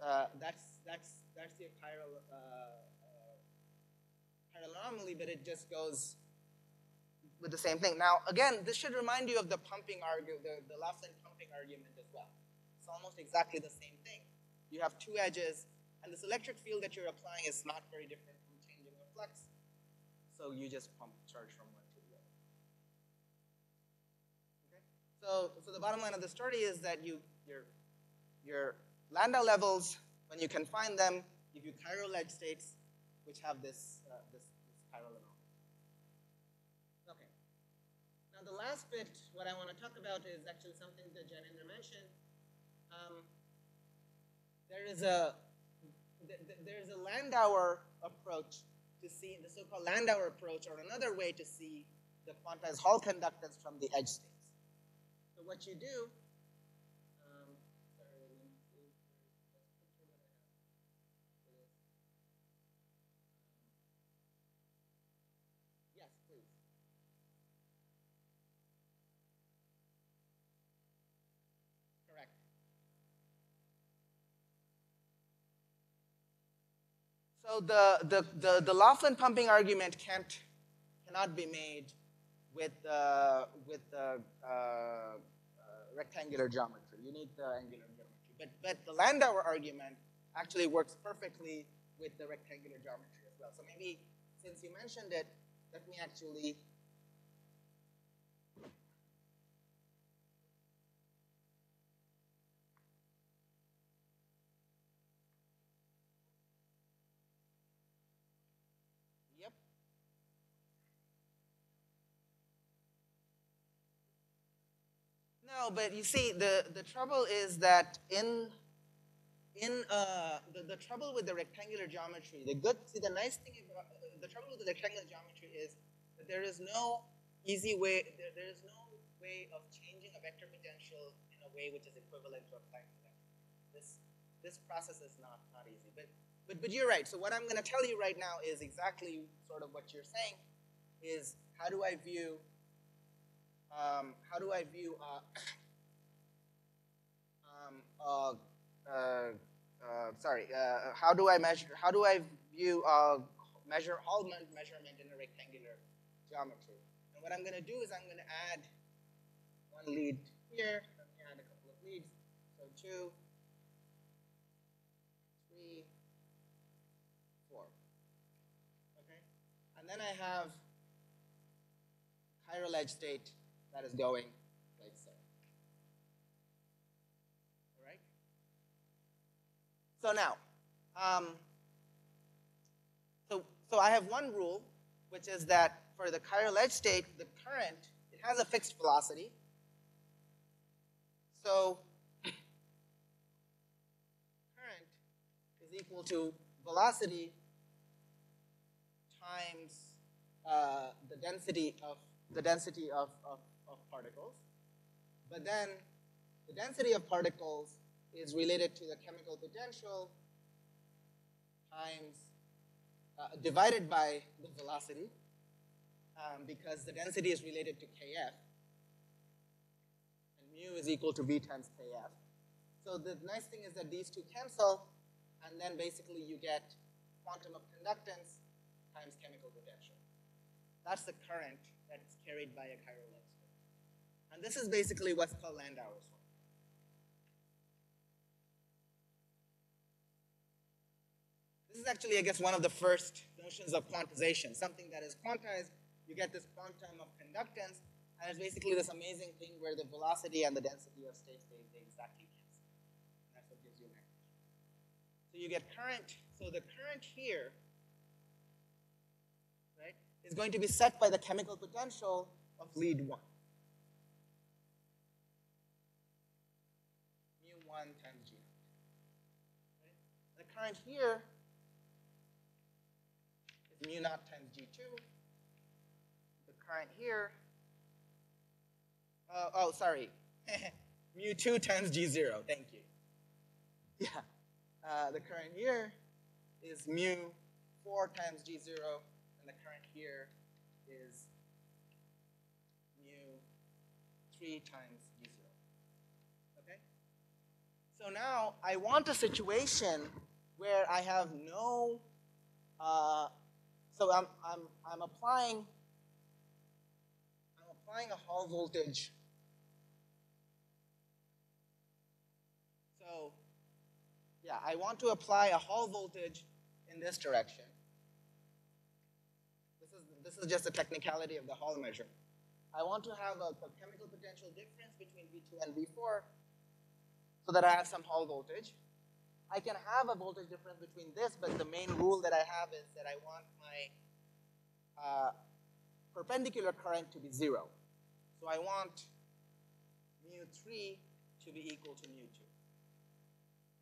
uh, that's that's that's your chiral uh, uh, chiral anomaly, but it just goes with the same thing. Now, again, this should remind you of the pumping argument, the, the Laughlin pumping argument as well. It's almost exactly the same thing. You have two edges, and this electric field that you're applying is not very different flux. So you just pump charge from one to the other. Okay? So, so the bottom line of the story is that you your your Landau levels, when you can find them, give you chiral edge states, which have this uh, this, this chiral anomaly. Okay. Now the last bit, what I want to talk about is actually something that Jainendra mentioned. Um, there is a th- th- there's a Landauer approach to see the so-called Landauer approach, or another way to see the quantized Hall conductance from the edge states. So what you do. So the, the, the, the Laughlin pumping argument can't, cannot be made with, uh, with the uh, uh, rectangular geometry. You need the annular geometry. But, but the Landauer argument actually works perfectly with the rectangular geometry as well. So maybe since you mentioned it, let me actually No, but you see, the, the trouble is that in in uh, the, the trouble with the rectangular geometry, the good see the nice thing about the trouble with the rectangular geometry is that there is no easy way there, there is no way of changing a vector potential in a way which is equivalent to applying electric. This this process is not not easy. But but but you're right. So what I'm going to tell you right now is exactly sort of what you're saying is how do I view um, how do I view uh, um, uh, uh, uh, sorry, how do I measure, how do I view, measure Hall me- measurement in a rectangular geometry? And what I'm gonna do is I'm gonna add one lead here, let me add a couple of leads, so two, three, four, okay? And then I have chiral edge state that is going like so. All right? So now, um, so, so I have one rule, which is that for the chiral edge state, the current, it has a fixed velocity. So current is equal to velocity times uh, the density of the density of, of, of particles. But then the density of particles is related to the chemical potential times, uh, divided by the velocity, um, because the density is related to kf. And mu is equal to v times kf. So the nice thing is that these two cancel, and then basically you get quantum of conductance times chemical potential. That's the current that's carried by a chiral lens. And this is basically what's called Landauer form. This is actually, I guess, one of the first notions of quantization. Something that is quantized, you get this quantum of conductance, and it's basically this amazing thing where the velocity and the density of states, they, they exactly cancel. That's what gives you magnetism. So you get current. So the current here right, is going to be set by the chemical potential of lead 1. Current here is mu naught times G2. The current here, uh, oh, sorry, [laughs] mu 2 times G0, thank you. [laughs] Yeah, uh, the current here is mu 4 times G0, and the current here is mu 3 times G0. Okay? So now I want a situation where I have no, uh, so I'm, I'm, I'm applying, I'm applying a hall voltage. So yeah, I want to apply a hall voltage in this direction. This is, this is just a technicality of the Hall measure. I want to have a, a chemical potential difference between V2 and V4 so that I have some Hall voltage. I can have a voltage difference between this, but the main rule that I have is that I want my uh, perpendicular current to be zero. So I want mu 3 to be equal to mu 2.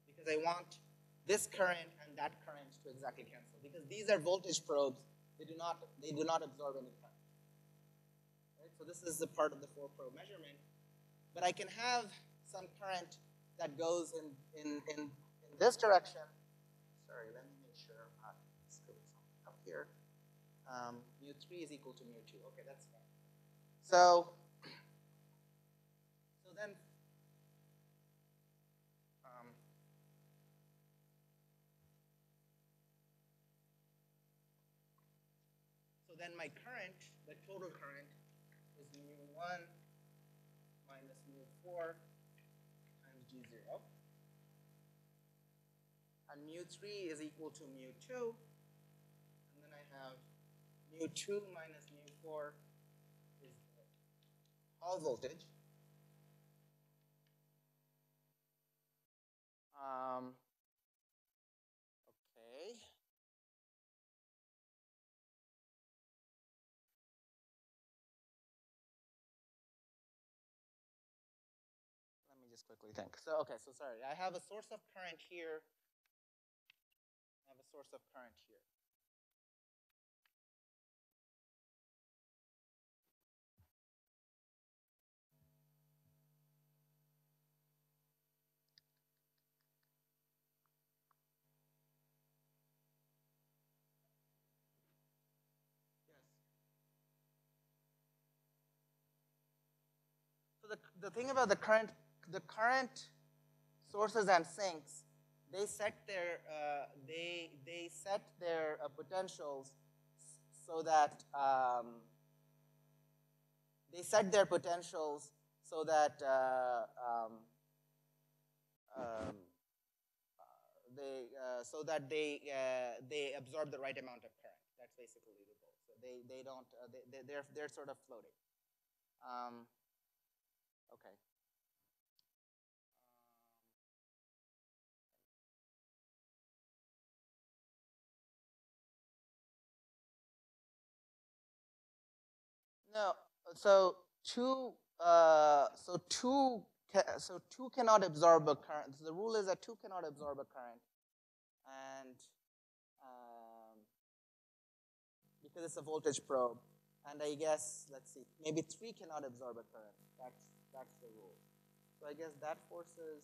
Because I want this current and that current to exactly cancel. Because these are voltage probes, they do not, they do not absorb any current. Right? So this is the part of the four probe measurement. But I can have some current that goes in, in, in this direction. Sorry, let me make sure I'm not screwing something up here. Um, mu 3 is equal to mu 2. Okay, that's fine. So, so then, um, so then my current, the total current, is mu 1 minus mu 4 mu 3 is equal to mu 2. And then I have mu 2 minus mu 4 is the Hall voltage. Um, okay. Let me just quickly think. So, okay, so sorry. I have a source of current here source of current here. So the, the thing about the current, the current sources and sinks they set their, uh, they, they set their uh, potentials so that, um, they set their potentials so that uh, um, um, they, uh, so that they, uh, they absorb the right amount of current. That's basically the goal. So they, they don't, they, they're, they're sort of floating. Um, okay. No, so two, uh, so two, so two cannot absorb a current. The rule is that two cannot absorb a current, and um, because it's a voltage probe, and I guess let's see, maybe three cannot absorb a current. That's that's the rule. So I guess that forces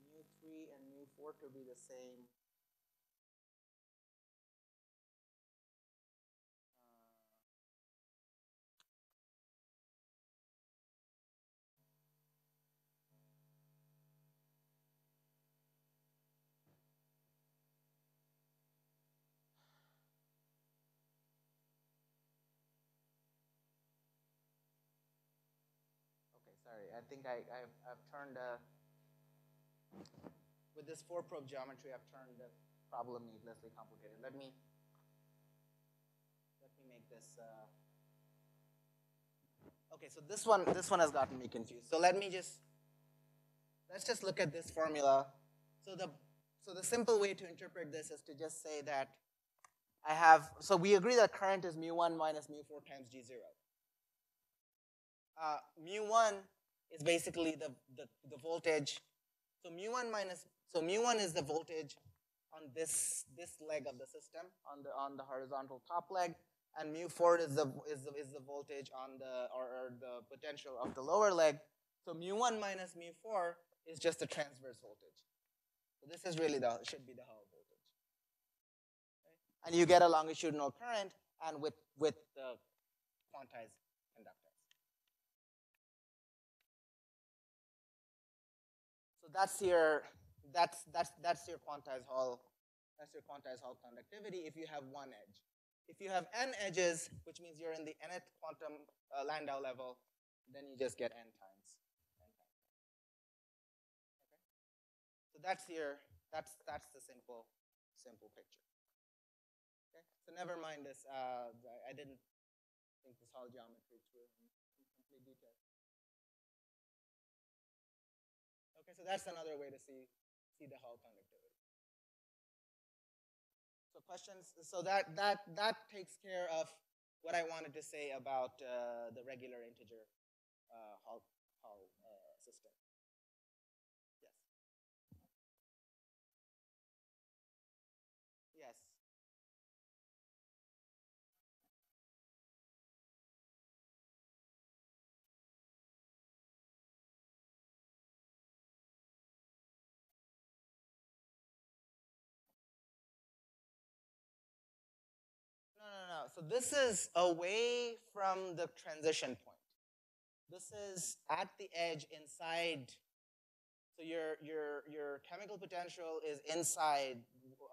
mu three and mu four to be the same think I, I've, I've turned a, with this four probe geometry, I've turned the problem needlessly complicated. Let me, let me make this, uh, okay, so this one, this one has gotten me confused. So let me just, let's just look at this formula. So the, so the simple way to interpret this is to just say that I have, so we agree that current is mu one minus mu four times G zero. Uh, mu one is basically the, the, the voltage. So mu one minus, so mu one is the voltage on this, this leg of the system, on the, on the horizontal top leg, and mu four is the, is the, is the voltage on the, or, or the potential of the lower leg. So mu one minus mu four is just the transverse voltage. So this is really the, should be the Hall voltage. Okay? And you get a longitudinal current and with, with the quantized that's your, that's, that's, that's your quantized Hall, that's your quantized Hall conductivity if you have one edge. If you have n edges, which means you're in the nth quantum uh, Landau level, then you just get n times. N times. Okay? So that's your, that's, that's the simple, simple picture. Okay? So never mind this, uh, I, didn't think this Hall geometry through that's another way to see, see the Hall conductivity. So questions, so that, that, that takes care of what I wanted to say about uh, the regular integer uh, Hall, Hall No. So this is away from the transition point. This is at the edge inside. So your your your chemical potential is inside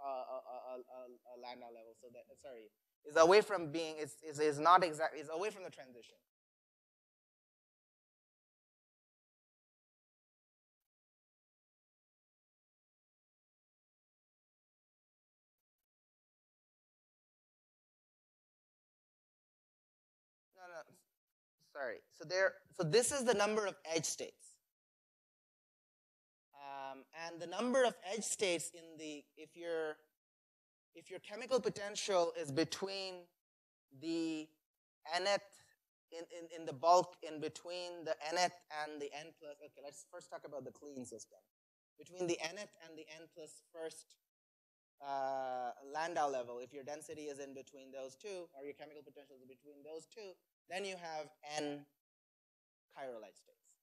a, a, a, a Landau level. So that sorry is away from being is is, is not exact is away from the transition. Sorry. So there, so this is the number of edge states. Um, and the number of edge states in the, if your, if your chemical potential is between the nth, in, in, in the bulk in between the nth and the n plus, okay, let's first talk about the clean system. Between the nth and the n plus first uh, Landau level, if your density is in between those two, or your chemical potential is between those two, then you have n chiral edge states.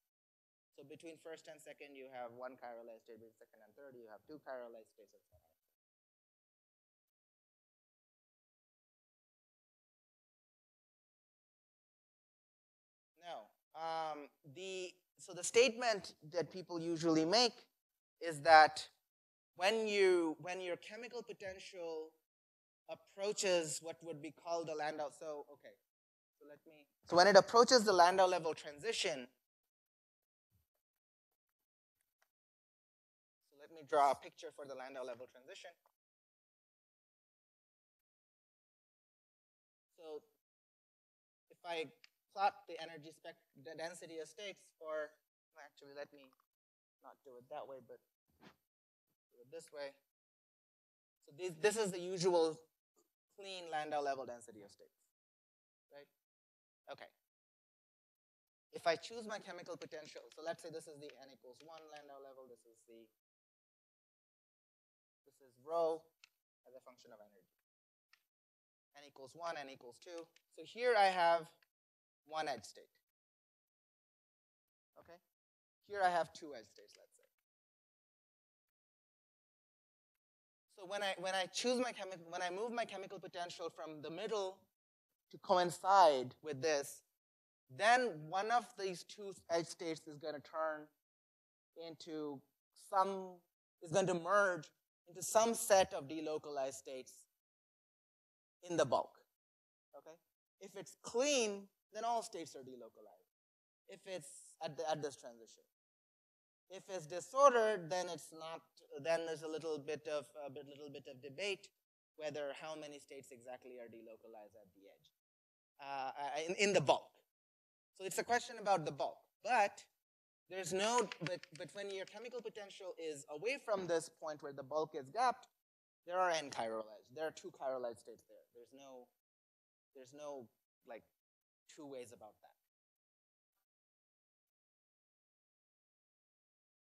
So between first and second, you have one chiral edge state. Between second and third, you have two chiral edge states, and so on. No. Um, the so the statement that people usually make is that when you when your chemical potential approaches what would be called the Landau. So okay, so let me. So when it approaches the Landau level transition, so let me draw a picture for the Landau level transition. So if I plot the energy spec, the density of states for, actually let me not do it that way, but do it this way. So this, this is the usual clean Landau level density of states, right? Okay. If I choose my chemical potential, so let's say this is the n equals one Landau level, this is the, this is rho as a function of energy. n equals one, n equals two. So here I have one edge state. Okay? Here I have two edge states, let's say. So when I when I choose my chemical when I move my chemical potential from the middle to coincide with this, then one of these two edge states is going to turn into some is going to merge into some set of delocalized states in the bulk. Okay? If it's clean, then all states are delocalized. if it's at, the, at this transition. If it's disordered, then it's not. Then there's a little bit of a little bit of debate whether how many states exactly are delocalized at the edge uh, in, in the bulk. So it's a question about the bulk, but there's no. But but when your chemical potential is away from this point where the bulk is gapped, there are n chiral edge. There are two chiral edge states there. There's no. There's no like two ways about that.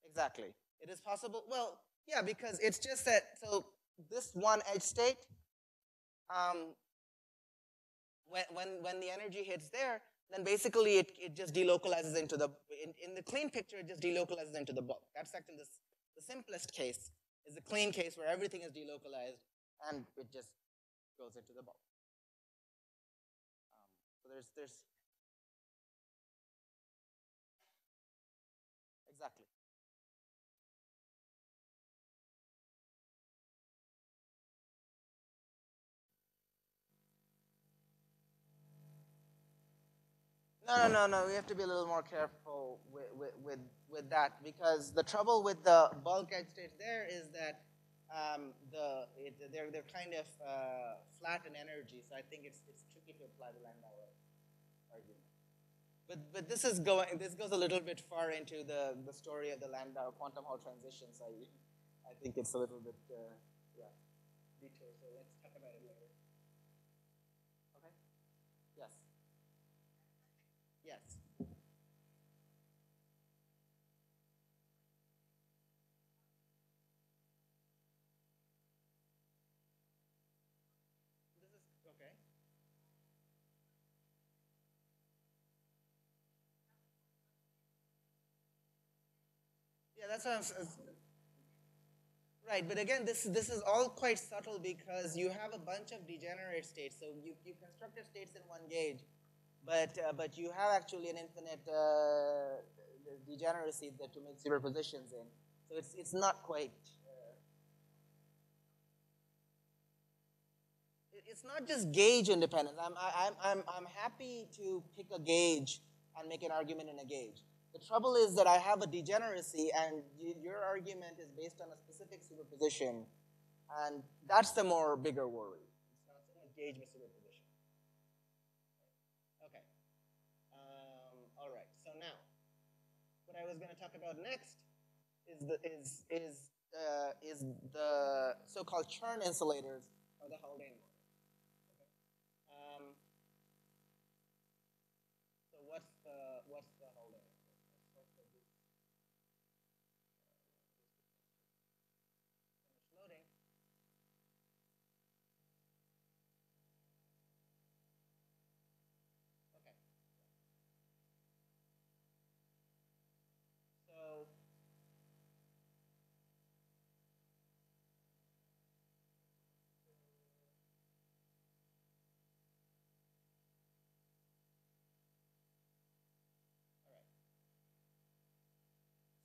Exactly. It is possible. Well, yeah, because it's just that. So this one edge state, um, when when when the energy hits there, then basically it, it just delocalizes into the in, in the clean picture. It just delocalizes into the bulk. That's actually the, the simplest case is the clean case where everything is delocalized and it just goes into the bulk. Um, so there's there's No, no, no, no. We have to be a little more careful with, with, with, with that because the trouble with the bulk edge states there is that um, the it, they're they're kind of uh, flat in energy, so I think it's it's tricky to apply the Landauer argument. But but this is going this goes a little bit far into the the story of the Landau quantum Hall transitions. I I think it's a little bit uh, yeah detour. That's what I'm, right. But again, this this is all quite subtle because you have a bunch of degenerate states. So you you constructed states in one gauge, but uh, but you have actually an infinite uh, degeneracy that to make superpositions in. So it's it's not quite. Uh, it's not just gauge independence. I'm I'm I'm I'm happy to pick a gauge and make an argument in a gauge. The trouble is that I have a degeneracy, and y- your argument is based on a specific superposition, and that's the more bigger worry. It's not much gauge superposition. Okay. Um, all right. So now, what I was going to talk about next is the is is uh, is the so-called Chern insulators or the Haldane.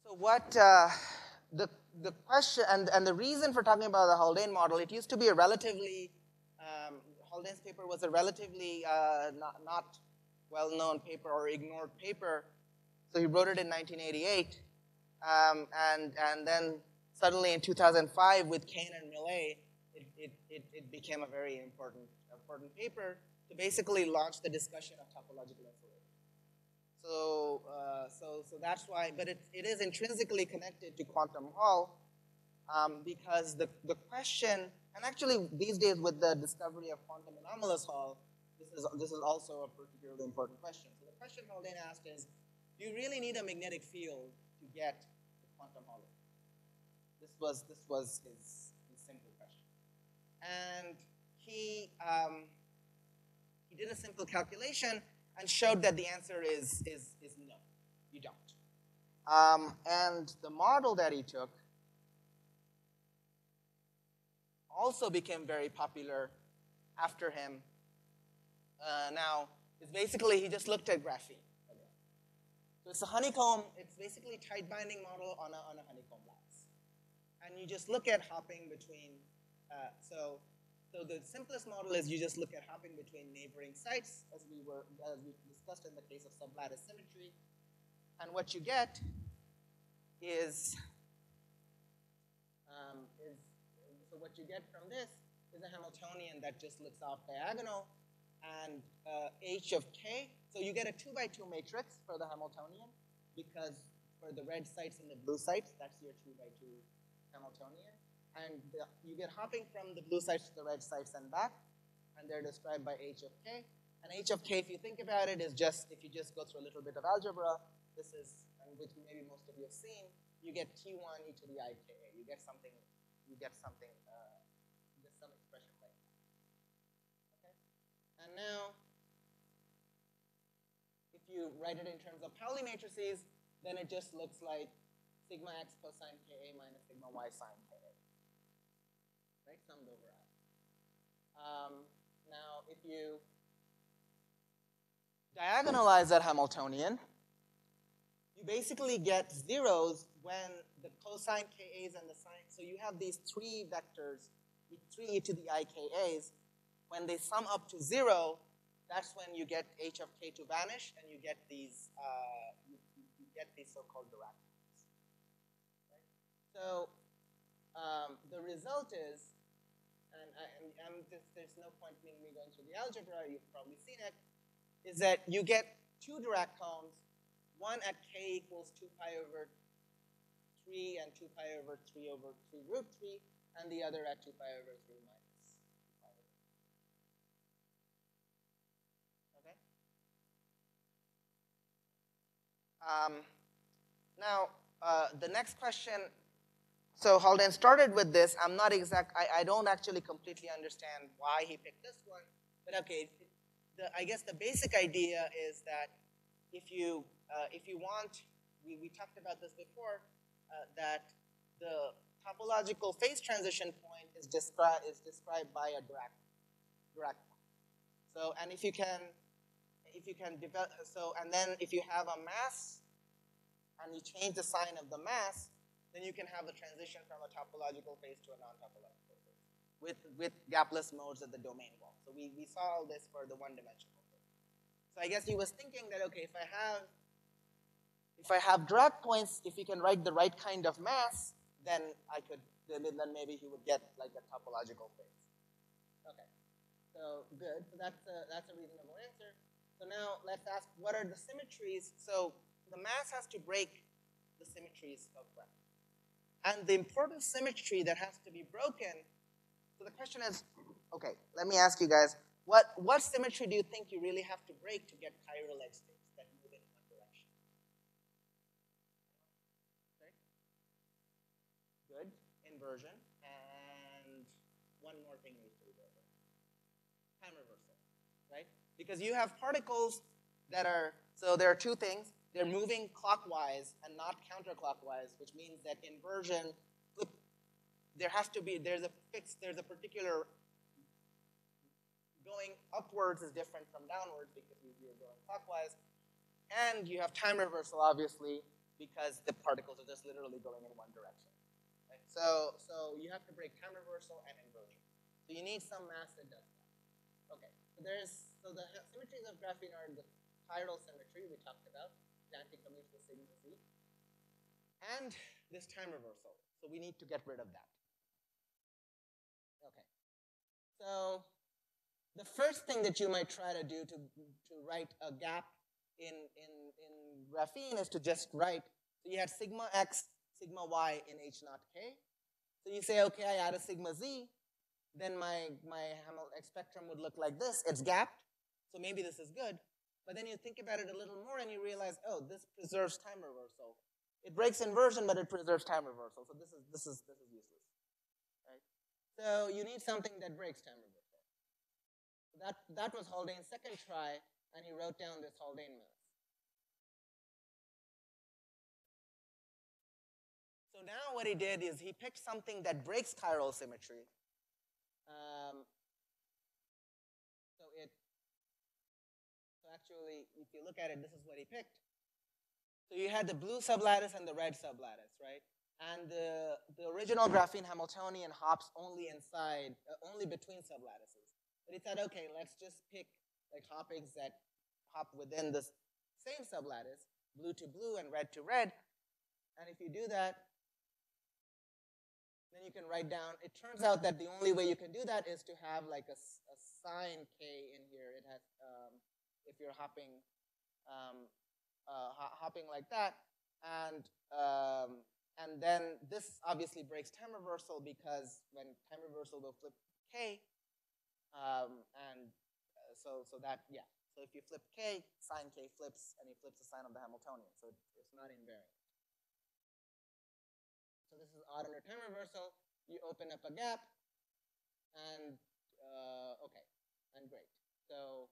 So what uh, the the question and, and the reason for talking about the Haldane model, it used to be a relatively um, Haldane's paper was a relatively uh, not, not well-known paper or ignored paper. So he wrote it in 1988, um, and and then suddenly in 2005 with Kane and Mele, it, it, it, it became a very important important paper to basically launch the discussion of topological. So, uh, so, so that's why, but it, it is intrinsically connected to quantum Hall um, because the, the question, and actually these days with the discovery of quantum anomalous Hall, this is, this is also a particularly important question. So the question Haldane asked is, do you really need a magnetic field to get the quantum Hall? This was, this was his, his simple question. And he, um, he did a simple calculation and showed that the answer is, is, is no, you don't. Um, and the model that he took also became very popular after him. Uh, now, it's basically he just looked at graphene. So it's a honeycomb, it's basically tight binding model on a, on a honeycomb lattice. And you just look at hopping between, uh, so so the simplest model is you just look at hopping between neighboring sites, as we were as we discussed in the case of sublattice symmetry. And what you get is, um, is so what you get from this is a Hamiltonian that just looks off diagonal and uh, h of k. So you get a two by two matrix for the Hamiltonian because for the red sites and the blue sites, that's your two by two Hamiltonian. And you get hopping from the blue sites to the red sites and back, and they're described by h of k. And h of k, if you think about it, is just, if you just go through a little bit of algebra, this is, and which maybe most of you have seen, you get t1 e to the i k a. You get something, you get something, uh, just some expression like that. Okay? And now, if you write it in terms of Pauli matrices, then it just looks like sigma x cosine ka minus sigma y sine Um, now, if you diagonalize that Hamiltonian, you basically get zeros when the cosine KAs and the sine, so you have these three vectors, three to the IKAs, when they sum up to zero, that's when you get h of k to vanish and you get these, uh, you, you, get these so-called Dirac right? So um, the result is, I, and just, there's no point in me going through the algebra, you've probably seen it, is that you get two Dirac cones, one at k equals 2 pi over 3 and 2 pi over 3 over 3 root 3, and the other at 2 pi over 3 minus 2 pi over 3. Okay? Um, now, uh, the next question, so Haldane started with this. I'm not exact, I, I don't actually completely understand why he picked this one, but okay, the, I guess the basic idea is that if you, uh, if you want, we, we talked about this before, uh, that the topological phase transition point is, descri is described by a Dirac, Dirac. So, and if you can, if you can develop, so, and then if you have a mass and you change the sign of the mass, then you can have a transition from a topological phase to a non-topological phase with, with gapless modes at the domain wall. So we, we saw all this for the one-dimensional thing. So I guess he was thinking that, okay, if I have if I have Dirac points, if you can write the right kind of mass, then I could, then maybe he would get like a topological phase. Okay, so good. So that's a, that's a reasonable answer. So now let's ask, what are the symmetries? So the mass has to break the symmetries of graph. And the important symmetry that has to be broken so the question is, okay, let me ask you guys, what, what symmetry do you think you really have to break to get chiral edge states that move in one direction? Okay. Good, inversion, and one more thing needs to be broken. Time reversal, right? Because you have particles that are, so there are two things. They're moving clockwise and not counterclockwise, which means that inversion there has to be, there's a fixed, there's a particular, going upwards is different from downwards because you're going clockwise. And you have time reversal, obviously, because the particles are just literally going in one direction. Right? So, so you have to break time reversal and inversion. So you need some mass that does that. Okay, so there's, so the symmetries of graphene are the chiral symmetry we talked about, Commutative sigma z, and this time reversal. So we need to get rid of that. Okay. So the first thing that you might try to do to, to write a gap in, in, in graphene is to just write, so you had sigma x, sigma y in H naught k. So you say, okay, I add a sigma z, then my, my X spectrum would look like this. It's gapped, so maybe this is good. But then you think about it a little more and you realize, oh, this preserves time reversal. It breaks inversion, but it preserves time reversal. So this is, this is, this is useless. Right? So you need something that breaks time reversal. That, that was Haldane's second try, and he wrote down this Haldane mass. So now what he did is he picked something that breaks chiral symmetry. Um, so it, so actually, if you look at it, this is what he picked. So you had the blue sublattice and the red sublattice, right? and the, the original graphene Hamiltonian hops only inside, uh, only between sublattices. But he said, okay, let's just pick like hoppings that hop within the same sublattice. blue to blue and red to red. And if you do that, then you can write down, it turns out that the only way you can do that is to have like a, a sine k in here. It has, um, if you're hopping, um, uh, hopping like that, and um, and then this obviously breaks time reversal because when time reversal will flip k, um, and uh, so so that yeah. So if you flip k, sine k flips, and he flips the sign of the Hamiltonian. So it's not invariant. So this is odd under time reversal. You open up a gap, and uh, okay, and great. So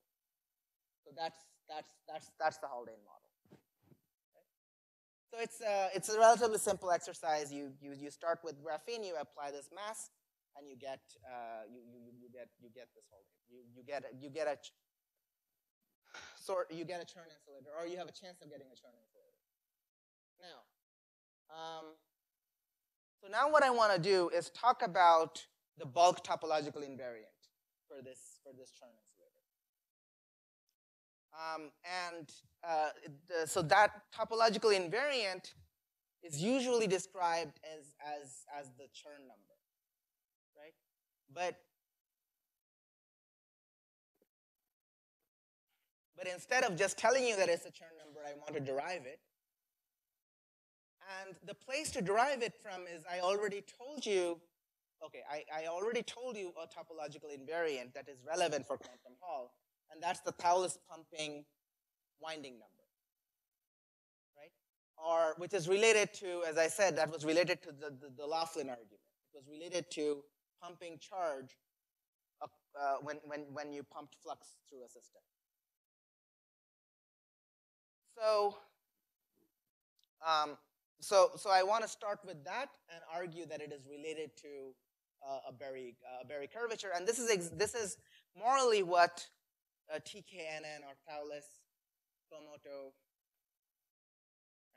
so that's that's that's that's the Haldane model. So it's a, it's a relatively simple exercise. You, you, you start with graphene, you apply this mass, and you get, uh, you, you, you, get, you get this thing. You, you get, a, you get a, sort, you get a Chern insulator, or you have a chance of getting a Chern insulator. Now, um, so now what I want to do is talk about the bulk topological invariant for this, for this Chern insulator. Um, and uh, the, so that topological invariant is usually described as, as, as the Chern number, right? But, but instead of just telling you that it's a Chern number, I want to derive it. And the place to derive it from is I already told you, okay, I, I already told you a topological invariant that is relevant for quantum Hall, and that's the Thouless pumping winding number, right? Or which is related to, as I said, that was related to the, the, the Laughlin argument. It was related to pumping charge uh, when, when, when you pumped flux through a system. So, um, so, so I want to start with that and argue that it is related to uh, a Berry, uh, Berry curvature. And this is, this is morally what uh, TKNN or Thouless Kohmoto,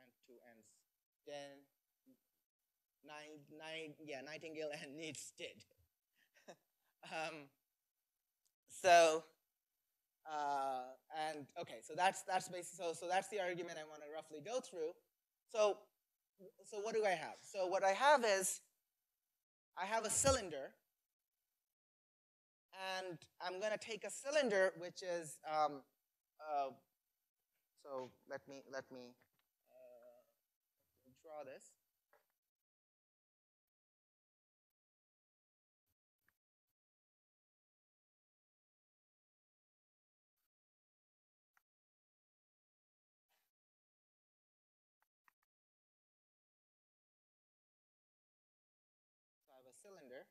and two N's. Then nine, nine, yeah, Nightingale and Nitz did. [laughs] um, so, uh, and okay, so that's that's basically so so that's the argument I want to roughly go through. So, so what do I have? So what I have is I have a cylinder, and I'm going to take a cylinder which is um, uh, so let me let me uh, draw this. So I have a cylinder.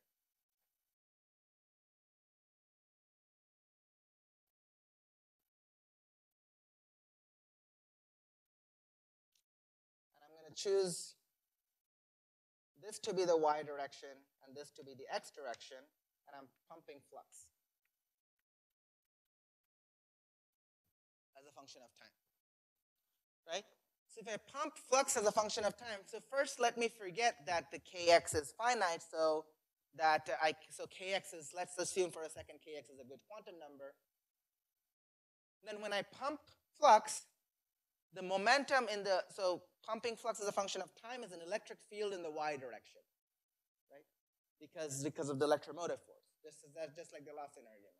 Choose this to be the y direction and this to be the x direction, and I'm pumping flux as a function of time, right? So if I pump flux as a function of time, so first let me forget that the kx is finite, so that I, so kx is, let's assume for a second kx is a good quantum number. Then when I pump flux, the momentum in the, so pumping flux as a function of time is an electric field in the y direction, right? Because, because of the electromotive force. This is just like the Laughlin argument.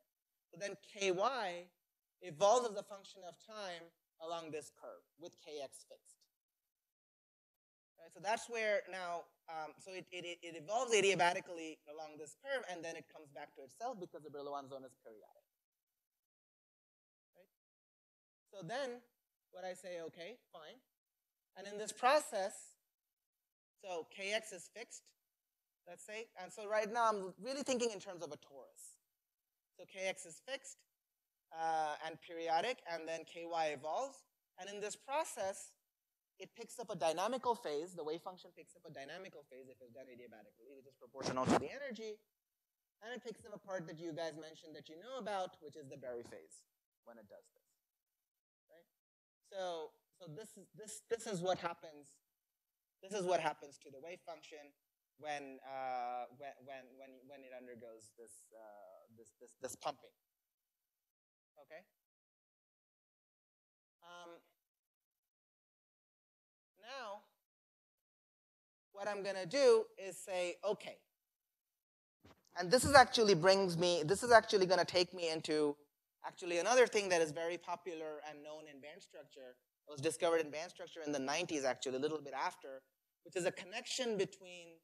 So then ky evolves as a function of time along this curve with kx fixed. Right, so that's where now, um, so it, it, it evolves adiabatically along this curve and then it comes back to itself because the Brillouin zone is periodic. Right? So then what I say, okay, fine. And in this process, so kx is fixed, let's say. And so right now I'm really thinking in terms of a torus. So kx is fixed uh, and periodic, and then ky evolves. And in this process, it picks up a dynamical phase. The wave function picks up a dynamical phase if it's done adiabatically, which is proportional to the energy. And it picks up a part that you guys mentioned that you know about, which is the Berry phase when it does this. Right? So, so this is, this, this is what happens. This is what happens to the wave function when, uh, when, when, when it undergoes this, uh, this, this, this pumping. Okay? Um, now, what I'm going to do is say, okay. And this is actually brings me, this is actually going to take me into actually another thing that is very popular and known in band structure, it was discovered in band structure in the 90s actually, a little bit after, which is a connection between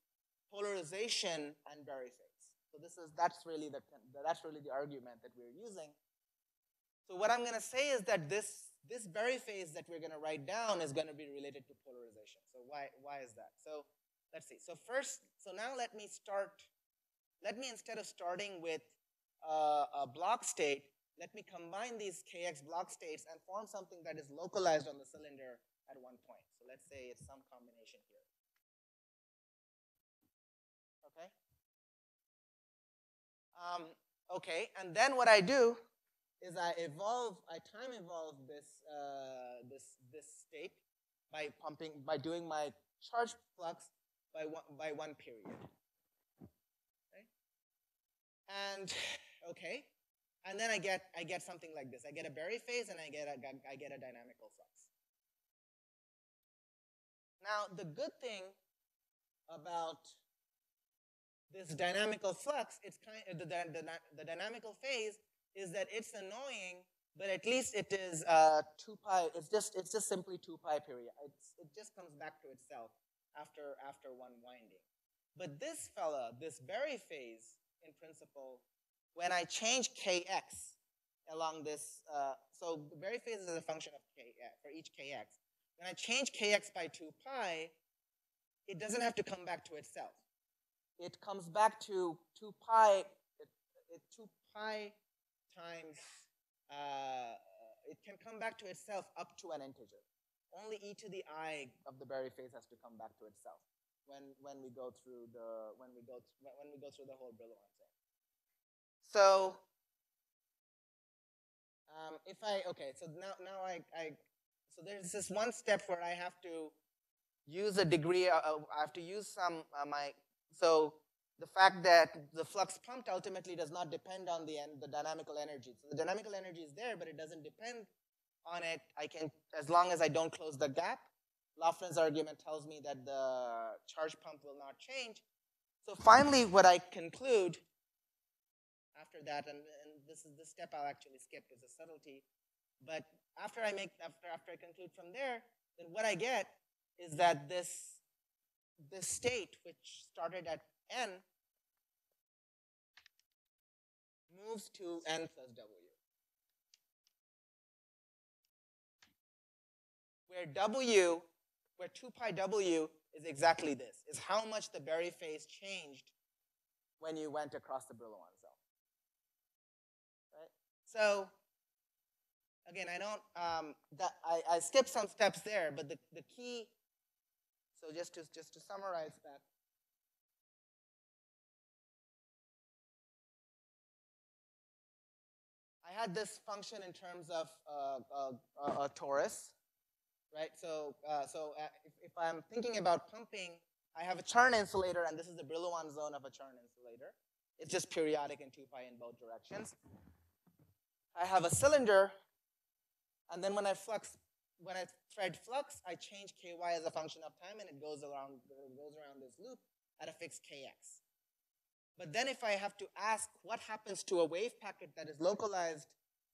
polarization and Berry phase. So this is, that's really the, that's really the argument that we're using. So what I'm gonna say is that this, this Berry phase that we're gonna write down is gonna be related to polarization. So why, why is that? So let's see. So first, so now let me start, let me instead of starting with uh, a Bloch state, let me combine these kx Bloch states and form something that is localized on the cylinder at one point. So let's say it's some combination here. Okay? Um, okay, and then what I do is I evolve, I time evolve this, uh, this, this state by pumping, by doing my charge flux by one, by one period. Okay? And, okay, and then I get, I get something like this. I get a Berry phase and I get a, I get a dynamical flux. Now, the good thing about this dynamical flux, it's kind the, the, the dynamical phase is that it's annoying, but at least it is uh, 2 pi, it's just, it's just simply 2 pi period. It's, it just comes back to itself after, after one winding. But this fella, this Berry phase, in principle, when I change kx along this, uh, so the Berry phase is a function of k for each kx. When I change kx by 2 pi, it doesn't have to come back to itself. It comes back to 2 pi, it, it 2 pi times, uh, it can come back to itself up to an integer. Only e to the i of the Berry phase has to come back to itself when, when we go through the, when we go, when we go through the whole Brillouin thing. So um, if I, okay, so now, now I, I, so there's this one step where I have to use a degree, uh, I have to use some, uh, my, so the fact that the flux pumped ultimately does not depend on the, the dynamical energy. So the dynamical energy is there, but it doesn't depend on it. I can, as long as I don't close the gap, Laughlin's argument tells me that the charge pump will not change. So finally, what I conclude after that, and, and this is the step I'll actually skip is a subtlety, but after I make, after, after I conclude from there, then what I get is that this, this state, which started at n, moves to n plus w. Where w, where 2 pi w is exactly this, is how much the Berry phase changed when you went across the Brillouin? So, again, I don't, um, that, I, I skipped some steps there, but the, the key, so just to, just to summarize that, I had this function in terms of uh, uh, a torus, right? So, uh, so uh, if, if, I'm thinking about pumping, I have a Chern insulator, and this is the Brillouin zone of a Chern insulator. It's just periodic in 2 pi in both directions. I have a cylinder, and then when I flux, when I thread flux, I change ky as a function of time, and it goes around, goes around this loop at a fixed kx. But then if I have to ask what happens to a wave packet that is localized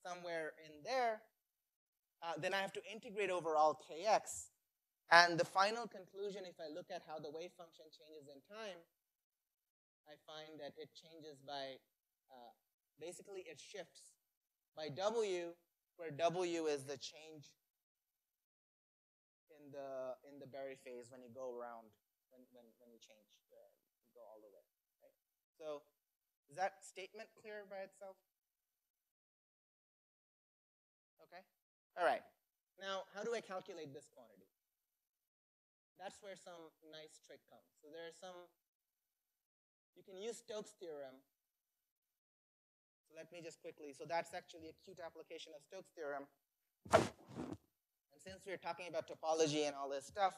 somewhere in there, uh, then I have to integrate over all kx. And the final conclusion, if I look at how the wave function changes in time, I find that it changes by, uh, basically it shifts by w, where w is the change in the, in the Berry phase when you go around, when, when, when you change, uh, you go all the way, right? So is that statement clear by itself? Okay. All right. Now, how do I calculate this quantity? That's where some nice trick comes. So there are some, you can use Stokes' theorem. So let me just quickly, so that's actually a cute application of Stokes' theorem. And since we're talking about topology and all this stuff,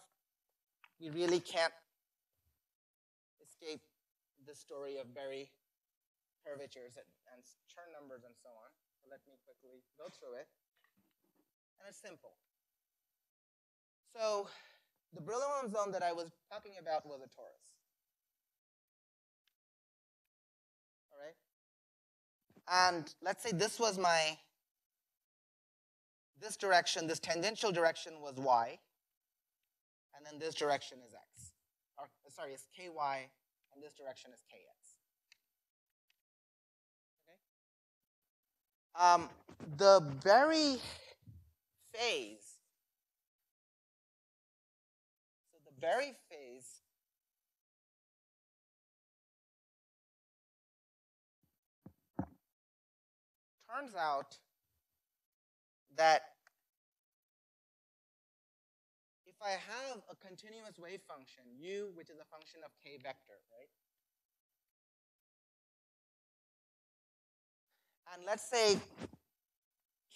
we really can't escape the story of Berry curvatures and, and Chern numbers and so on. So let me quickly go through it and it's simple. So the Brillouin zone that I was talking about was a torus. And let's say this was my, this direction, this tangential direction was y, and then this direction is x. Or, sorry, it's ky, and this direction is kx. Okay? Um, the very phase Berry phase turns out that if I have a continuous wave function, u, which is a function of k vector, right? And let's say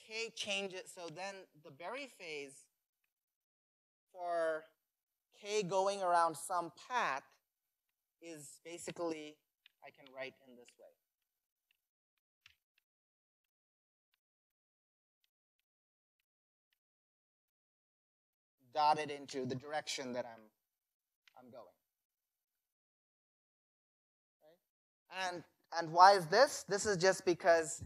k changes, so then the Berry phase for k going around some path is basically, I can write in this way. Dotted into the direction that I'm, I'm going. And, and why is this? This is just because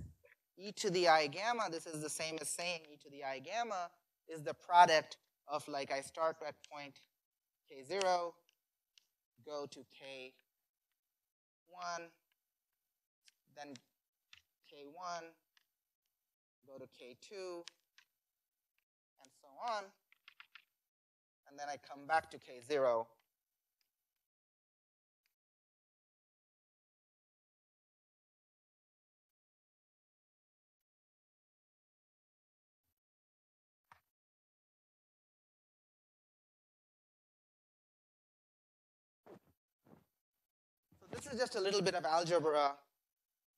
e to the i gamma, this is the same as saying e to the i gamma is the product of like I start at point K0, go to K1, then K1, go to K2, and so on. And then I come back to K0 this is just a little bit of algebra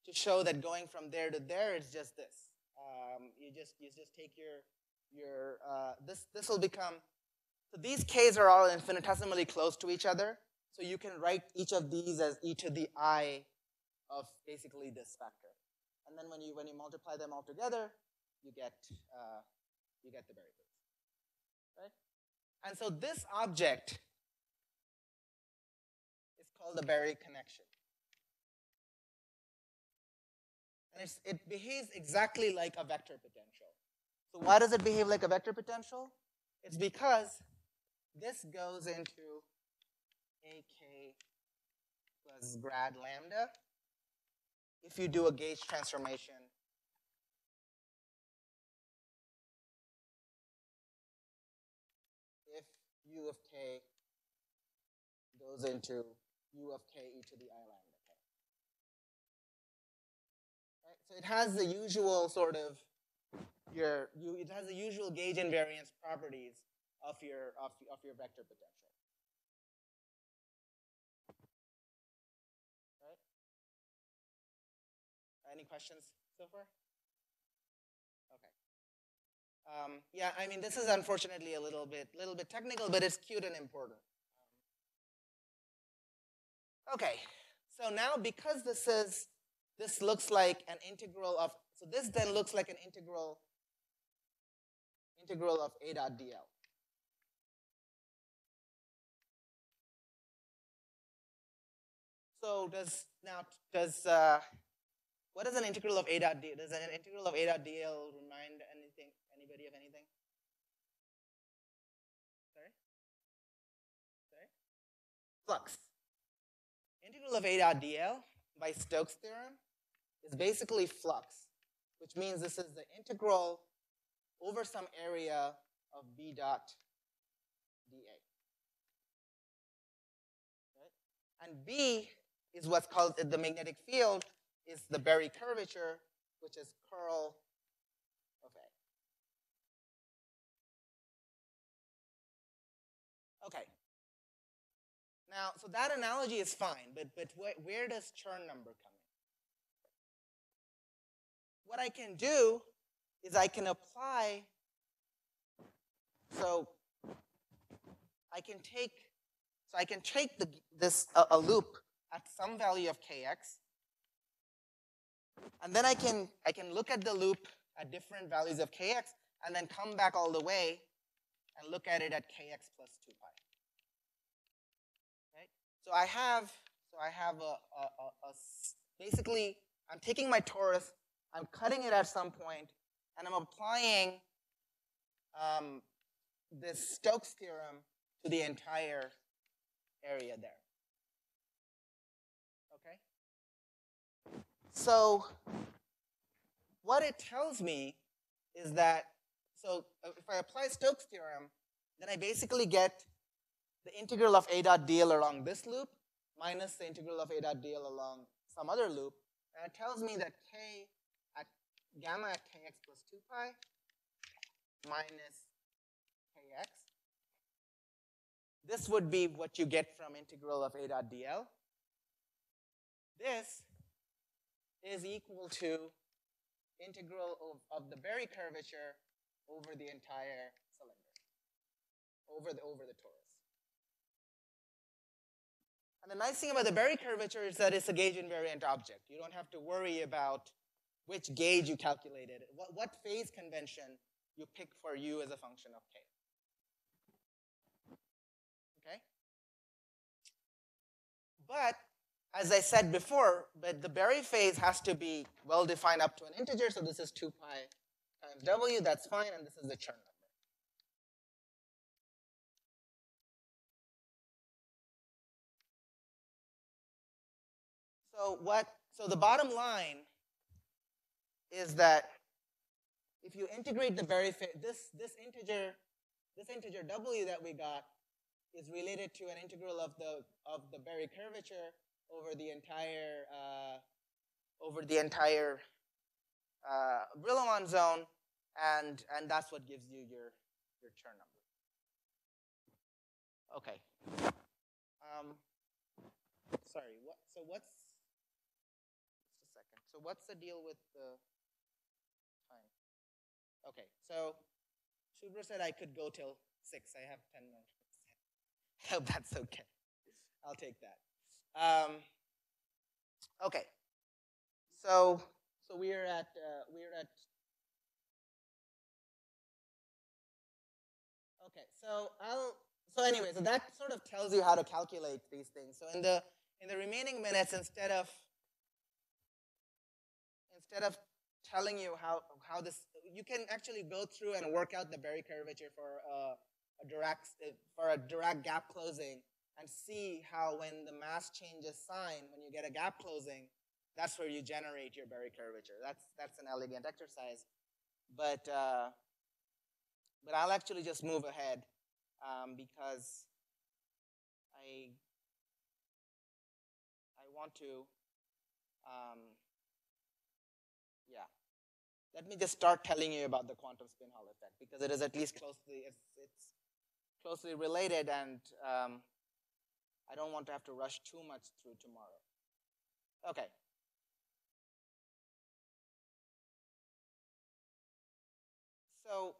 to show that going from there to there is just this. Um, you just you just take your your uh, this this will become so these k's are all infinitesimally close to each other. So you can write each of these as e to the i of basically this factor. And then when you when you multiply them all together, you get uh, you get the variables, right? And so this object is called the Berry connection. And it behaves exactly like a vector potential. So why does it behave like a vector potential? It's because this goes into AK plus grad lambda. If you do a gauge transformation if u of k goes into u of k e to the i lambda k. Right? So it has the usual sort of your you, it has the usual gauge invariance properties of your of, of your vector potential. Right? Any questions so far? Okay. Um, yeah, I mean this is unfortunately a little bit little bit technical, but it's cute and important. Okay, so now because this is, this looks like an integral of, so this then looks like an integral, integral of a dot dl. So does, now, does, uh, what is an integral of a dot d? Does an integral of a dot dl remind anything, anybody of anything? Sorry? Sorry? Flux integral of A dot dl by Stokes' theorem is basically flux, which means this is the integral over some area of B dot dA. Right? And B is what's called the magnetic field is the Berry curvature, which is curl of A. Okay, now, so that analogy is fine, but, but wh where does Chern number come in? What I can do is I can apply, so I can take, so I can take the, this, a loop at some value of kx, and then I can, I can look at the loop at different values of kx, and then come back all the way and look at it at kx plus 2 pi. Right? So I have, so I have a, a, a, a basically, I'm taking my torus, I'm cutting it at some point, and I'm applying um, this Stokes theorem to the entire area there. So what it tells me is that, so uh, if I apply Stokes theorem, then I basically get the integral of a dot dl along this loop minus the integral of a dot dl along some other loop. And it tells me that k at gamma at kx plus 2 pi minus kx. This would be what you get from integral of a dot dl. This is equal to integral of, of the Berry curvature over the entire cylinder, over the, over the torus. And the nice thing about the Berry curvature is that it's a gauge invariant object. You don't have to worry about which gauge you calculated, what, what phase convention you pick for u as a function of k. Okay? But as I said before, but the Berry phase has to be well defined up to an integer, so this is 2 pi times w, that's fine, and this is the Chern number. So what, so the bottom line is that if you integrate the Berry phase, this, this integer, this integer w that we got is related to an integral of the, of the Berry curvature over the entire uh, over the entire uh, Brillouin zone, and and that's what gives you your your Chern number. Okay. Um, sorry. What? So what's just a second. So what's the deal with the time? Okay. So Shubra said I could go till six. I have ten minutes. I [laughs] hope that's okay. I'll take that. Um, okay, so so we're at uh, we're at. Okay, so I'll so anyway, so that sort of tells you how to calculate these things. So in the in the remaining minutes, instead of instead of telling you how how this, you can actually go through and work out the Berry curvature for uh, a Dirac for a Dirac gap closing and see how when the mass changes sign, when you get a gap closing, that's where you generate your Berry curvature. That's, that's an elegant exercise. But, uh, but I'll actually just move ahead um, because I, I want to, um, yeah. Let me just start telling you about the quantum spin Hall effect because it is at least closely, it's, it's closely related and um, I don't want to have to rush too much through tomorrow. Okay. So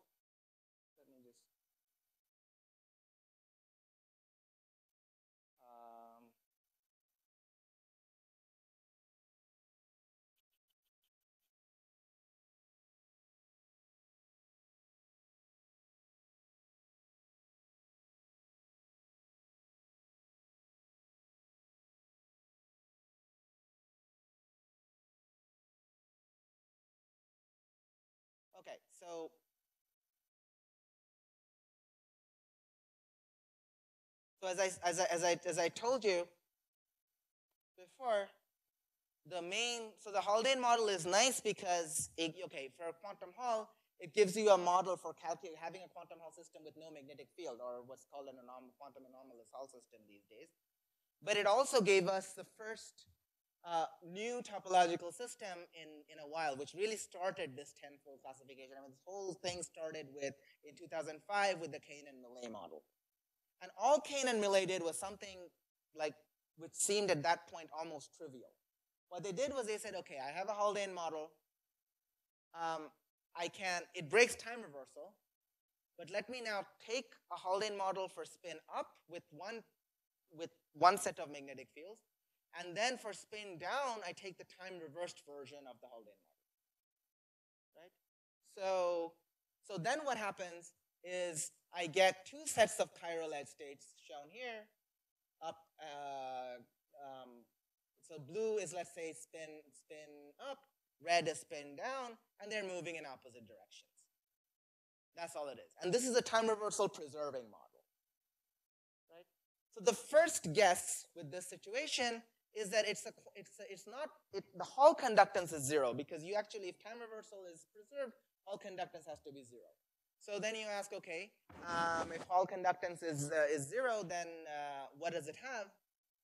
so so as I as I as I as I told you before, the main so the Haldane model is nice because it, okay for a quantum Hall it gives you a model for having a quantum Hall system with no magnetic field or what's called an anom quantum anomalous Hall system these days. But it also gave us the first uh, new topological system in, in a while, which really started this tenfold classification. I mean, this whole thing started with, in 2005, with the Kane and Mele model. And all Kane and Mele did was something like, which seemed at that point almost trivial. What they did was they said, okay, I have a Haldane model. Um, I can, it breaks time reversal, but let me now take a Haldane model for spin up with one, with one set of magnetic fields, and then for spin down, I take the time reversed version of the Haldane model. Right? So, so then what happens is I get two sets of chiral edge states shown here. Up, uh, um, so blue is let's say spin spin up, red is spin down, and they're moving in opposite directions. That's all it is. And this is a time reversal preserving model. Right? So the first guess with this situation is that it's a, it's a, it's not it, the Hall conductance is zero because you actually if time reversal is preserved, Hall conductance has to be zero. So then you ask, okay, um, if Hall conductance is uh, is zero, then uh, what does it have?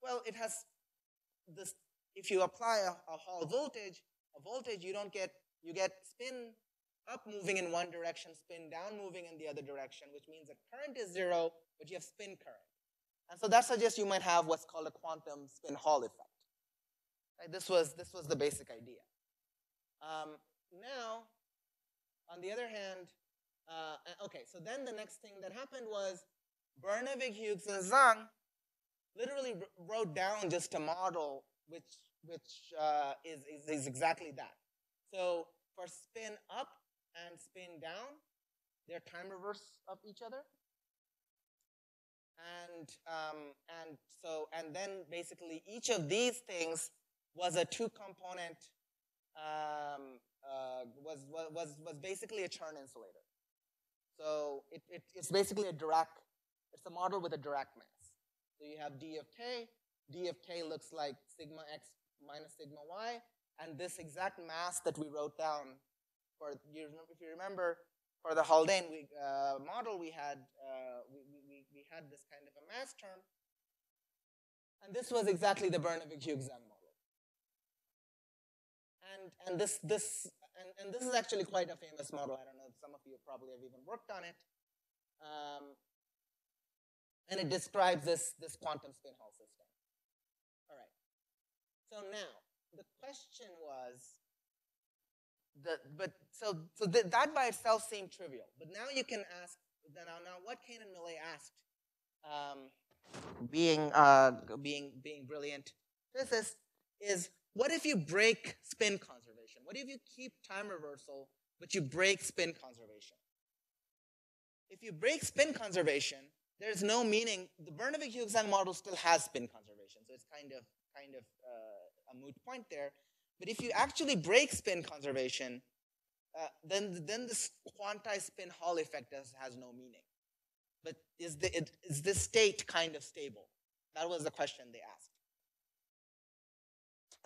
Well, it has this. If you apply a, a Hall voltage, a voltage you don't get you get spin up moving in one direction, spin down moving in the other direction, which means that current is zero, but you have spin current. And so that suggests you might have what's called a quantum spin Hall effect. Right? This, was, this was the basic idea. Um, now, on the other hand, uh, okay, so then the next thing that happened was Bernevig, Hughes, and Zhang literally wrote down just a model which, which uh, is, is, is exactly that. So for spin up and spin down, they're time reverse of each other and um, and so and then basically each of these things was a two-component um, uh, was, was was basically a Chern insulator. So it, it, it's basically a Dirac. It's a model with a Dirac mass. So you have d of k. d of k looks like sigma x minus sigma y, and this exact mass that we wrote down for if you remember for the Haldane we, uh, model we had uh, we had this kind of a mass term. And this was exactly the Bernevig-Hughes-Zhang model. And, and, this, this, and, and this is actually quite a famous model. I don't know, if some of you probably have even worked on it. Um, and it describes this, this quantum spin Hall system. All right. So now, the question was, the, but so, so that by itself seemed trivial. But now you can ask, now, now what Kane and Mele asked, um, being, uh, being, being brilliant physicists, is what if you break spin conservation? What if you keep time reversal, but you break spin conservation? If you break spin conservation, there's no meaning. The Bernevig-Hughes-Zhang model still has spin conservation, so it's kind of, kind of uh, a moot point there. But if you actually break spin conservation, uh, then, then this quantized spin Hall effect has, has no meaning. But is, the, it, is this state kind of stable? That was the question they asked.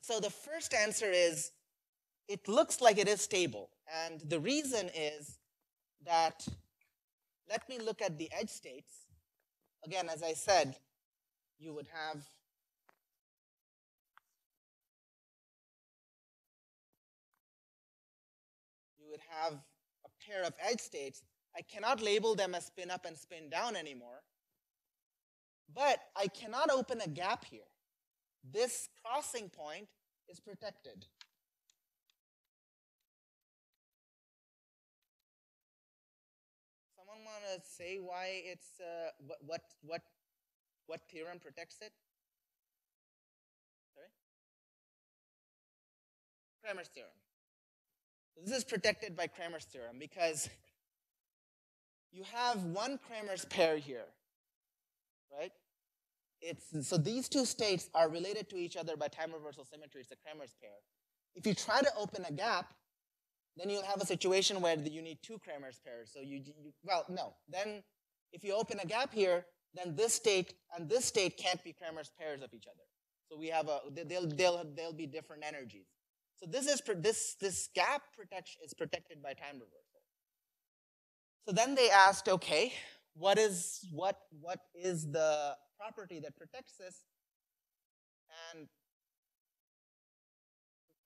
So the first answer is, it looks like it is stable. And the reason is that, let me look at the edge states. Again, as I said, you would have you would have a pair of edge states, I cannot label them as spin up and spin down anymore. But I cannot open a gap here. This crossing point is protected. Someone want to say why it's uh, what what what what theorem protects it? Sorry, Kramer's theorem. This is protected by Kramer's theorem because you have one Kramer's pair here, right? It's, so these two states are related to each other by time reversal symmetry. It's a Kramer's pair. If you try to open a gap, then you'll have a situation where you need two Kramer's pairs. So you, you, well, no. Then if you open a gap here, then this state and this state can't be Kramer's pairs of each other. So we have a, they'll, they'll, they'll be different energies. So this is this this gap protection is protected by time reversal. So then they asked, okay, what is what what is the property that protects this? And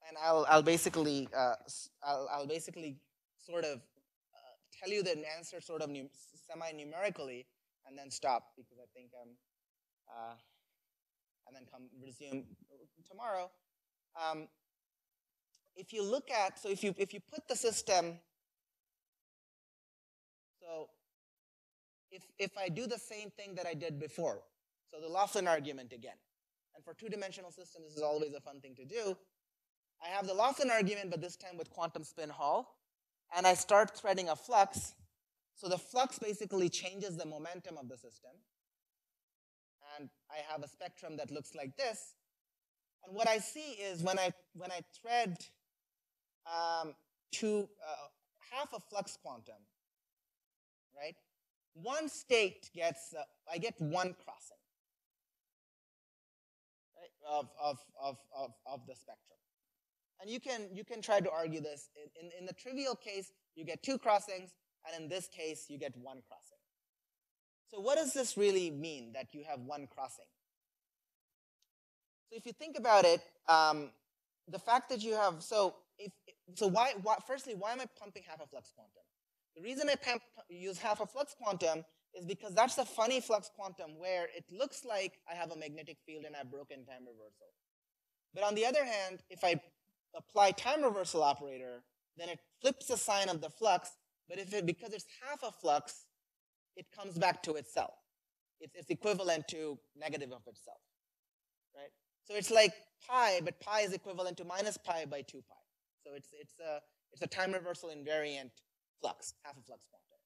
and I'll I'll basically uh, I'll I'll basically sort of uh, tell you the answer sort of semi numerically and then stop because I think I'm uh, and then come resume tomorrow. Um, if you look at, so if you, if you put the system, if, if I do the same thing that I did before, so the Laughlin argument again, and for two-dimensional systems, this is always a fun thing to do. I have the Laughlin argument, but this time with quantum spin Hall, and I start threading a flux. So the flux basically changes the momentum of the system. And I have a spectrum that looks like this. And what I see is when I, when I thread um, to uh, half a flux quantum, right? One state gets, uh, I get one crossing right, of, of, of, of, of the spectrum. And you can, you can try to argue this. In, in the trivial case, you get two crossings, and in this case, you get one crossing. So what does this really mean, that you have one crossing? So if you think about it, um, the fact that you have, so if, so why, why, firstly, why am I pumping half a flux quantum? The reason I use half a flux quantum is because that's a funny flux quantum where it looks like I have a magnetic field and I've broken time reversal. But on the other hand, if I apply time reversal operator, then it flips the sign of the flux, but if it, because it's half a flux, it comes back to itself. It's, it's equivalent to negative of itself, right? So it's like pi, but pi is equivalent to minus pi by 2 pi. So it's, it's, a, it's a time reversal invariant flux, half a flux quantum.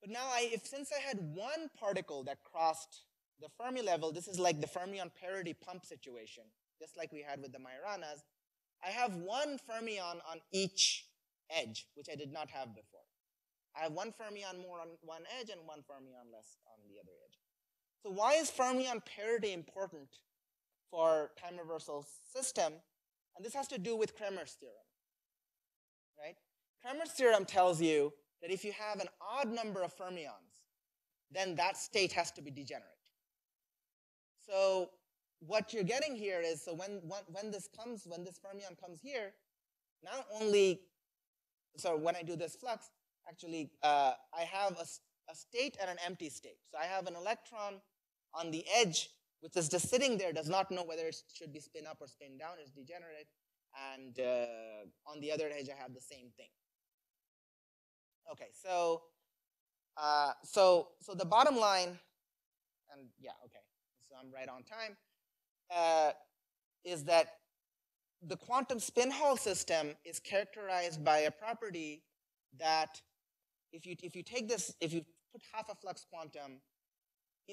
But now, I, if since I had one particle that crossed the Fermi level, this is like the fermion parity pump situation, just like we had with the Majoranas. I have one fermion on each edge, which I did not have before. I have one fermion more on one edge and one fermion less on the other edge. So why is fermion parity important for time reversal system? And this has to do with Kramer's theorem? Kramer's theorem tells you that if you have an odd number of fermions, then that state has to be degenerate. So what you're getting here is, so when, when, when this comes, when this fermion comes here, not only, so when I do this flux, actually, uh, I have a, a state and an empty state. So I have an electron on the edge, which is just sitting there, does not know whether it should be spin up or spin down, it's degenerate. And uh, on the other edge, I have the same thing. Okay, so, uh, so, so the bottom line, and yeah, okay, so I'm right on time, uh, is that the quantum spin Hall system is characterized by a property that if you, if you take this, if you put half a flux quantum,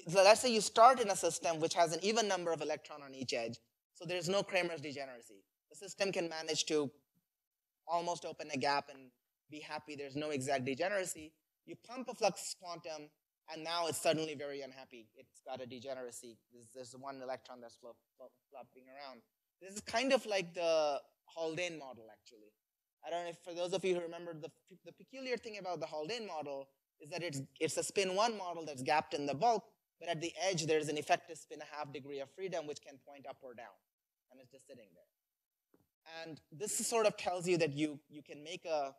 so let's say you start in a system which has an even number of electron on each edge, so there's no Kramer's degeneracy. The system can manage to almost open a gap and be happy there's no exact degeneracy. You pump a flux quantum, and now it's suddenly very unhappy. It's got a degeneracy. There's, there's one electron that's flop, flop, flopping around. This is kind of like the Haldane model, actually. I don't know if for those of you who remember, the, the peculiar thing about the Haldane model is that it's, it's a spin one model that's gapped in the bulk, but at the edge there's an effective spin a half degree of freedom which can point up or down, and it's just sitting there. And this sort of tells you that you, you can make a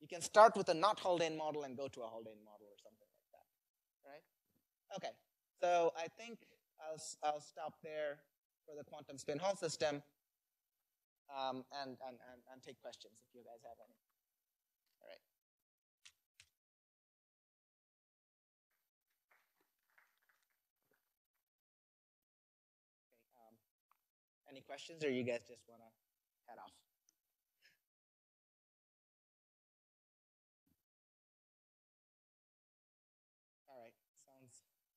you can start with a not Haldane model and go to a Haldane model or something like that, right? Okay, so I think I'll, I'll stop there for the quantum spin Hall system um, and, and, and, and take questions if you guys have any. All right. Um, any questions or you guys just want to head off?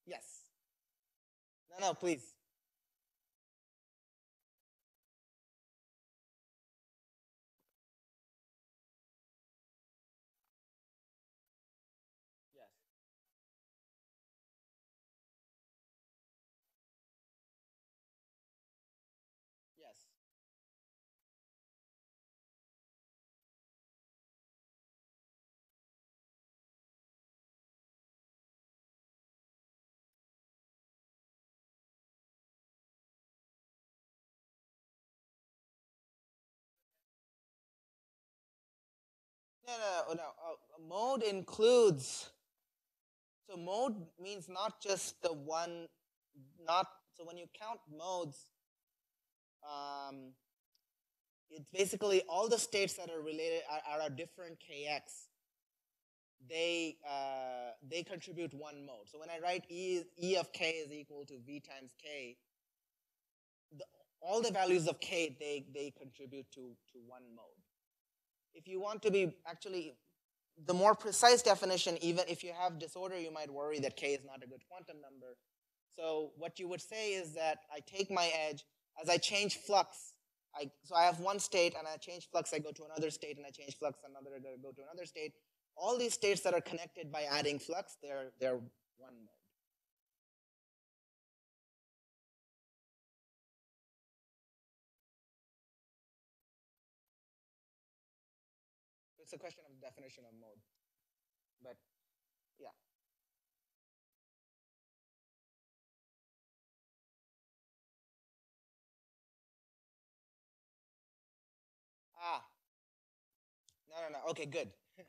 Yes. No, no, please. Uh, mode includes. So mode means not just the one, not so when you count modes, um, it's basically all the states that are related are, are a different kx. They uh, they contribute one mode. So when I write e e of k is equal to v times k, the, all the values of k they they contribute to to one mode if you want to be actually the more precise definition, even if you have disorder, you might worry that k is not a good quantum number. So what you would say is that I take my edge, as I change flux, I, so I have one state and I change flux, I go to another state and I change flux, another I go to another state. All these states that are connected by adding flux, they're, they're one mode. It's a question of definition of mode. But yeah. Ah. No, no, no. Okay, good. [laughs]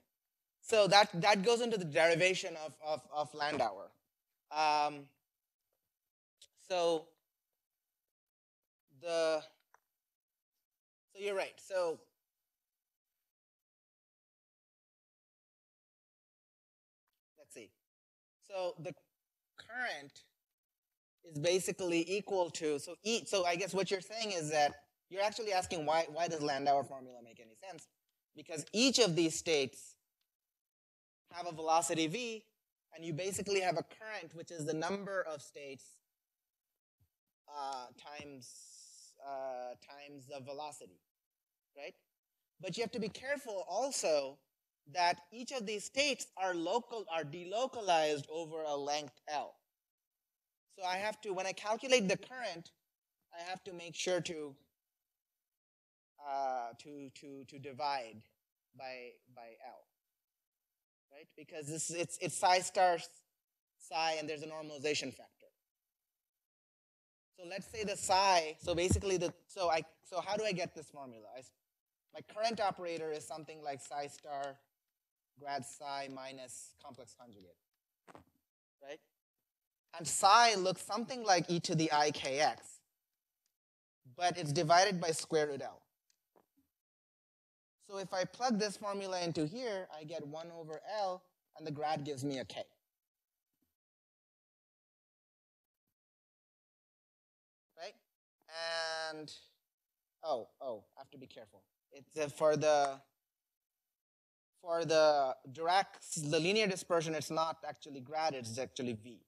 so that, that goes into the derivation of, of, of Landauer. Um, so the so you're right. So So the current is basically equal to so e, so I guess what you're saying is that you're actually asking why, why does Landauer formula make any sense? Because each of these states have a velocity v, and you basically have a current, which is the number of states uh, times, uh, times the velocity, right? But you have to be careful also that each of these states are local, are delocalized over a length L. So I have to, when I calculate the current, I have to make sure to uh, to, to, to divide by, by L, right? Because this, it's, it's psi star psi and there's a normalization factor. So let's say the psi, so basically the, so I, so how do I get this formula? I, my current operator is something like psi star grad psi minus complex conjugate, right? And psi looks something like e to the i kx, but it's divided by square root L. So if I plug this formula into here, I get 1 over L, and the grad gives me a K. Right? And, oh, oh, I have to be careful. It's uh, for the, for the Dirac, the linear dispersion, it's not actually grad, it's actually V.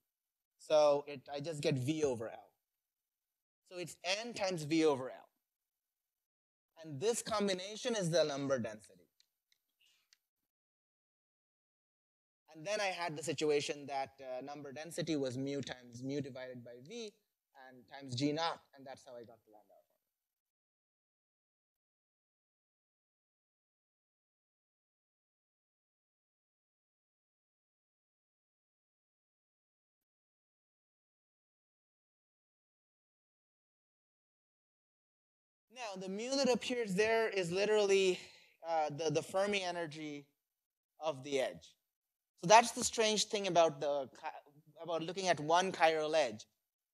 So it, I just get V over L. So it's N times V over L. And this combination is the number density. And then I had the situation that uh, number density was mu times mu divided by v and times g naught, and that's how I got the Landauer Now, the mu that appears there is literally uh, the, the Fermi energy of the edge. So that's the strange thing about, the, about looking at one chiral edge.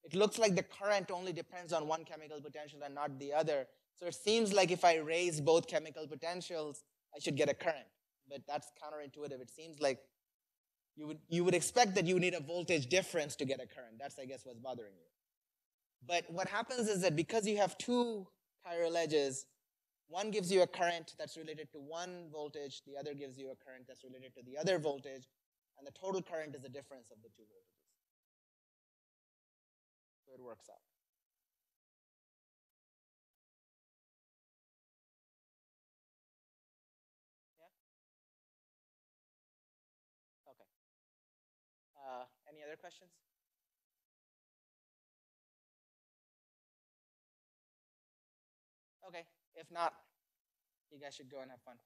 It looks like the current only depends on one chemical potential and not the other. So it seems like if I raise both chemical potentials, I should get a current. But that's counterintuitive. It seems like you would, you would expect that you need a voltage difference to get a current. That's, I guess, what's bothering you. But what happens is that because you have two chiral edges, one gives you a current that's related to one voltage, the other gives you a current that's related to the other voltage, and the total current is the difference of the two voltages. So it works out. Yeah? Okay. Uh, any other questions? Okay, if not, you guys should go and have fun.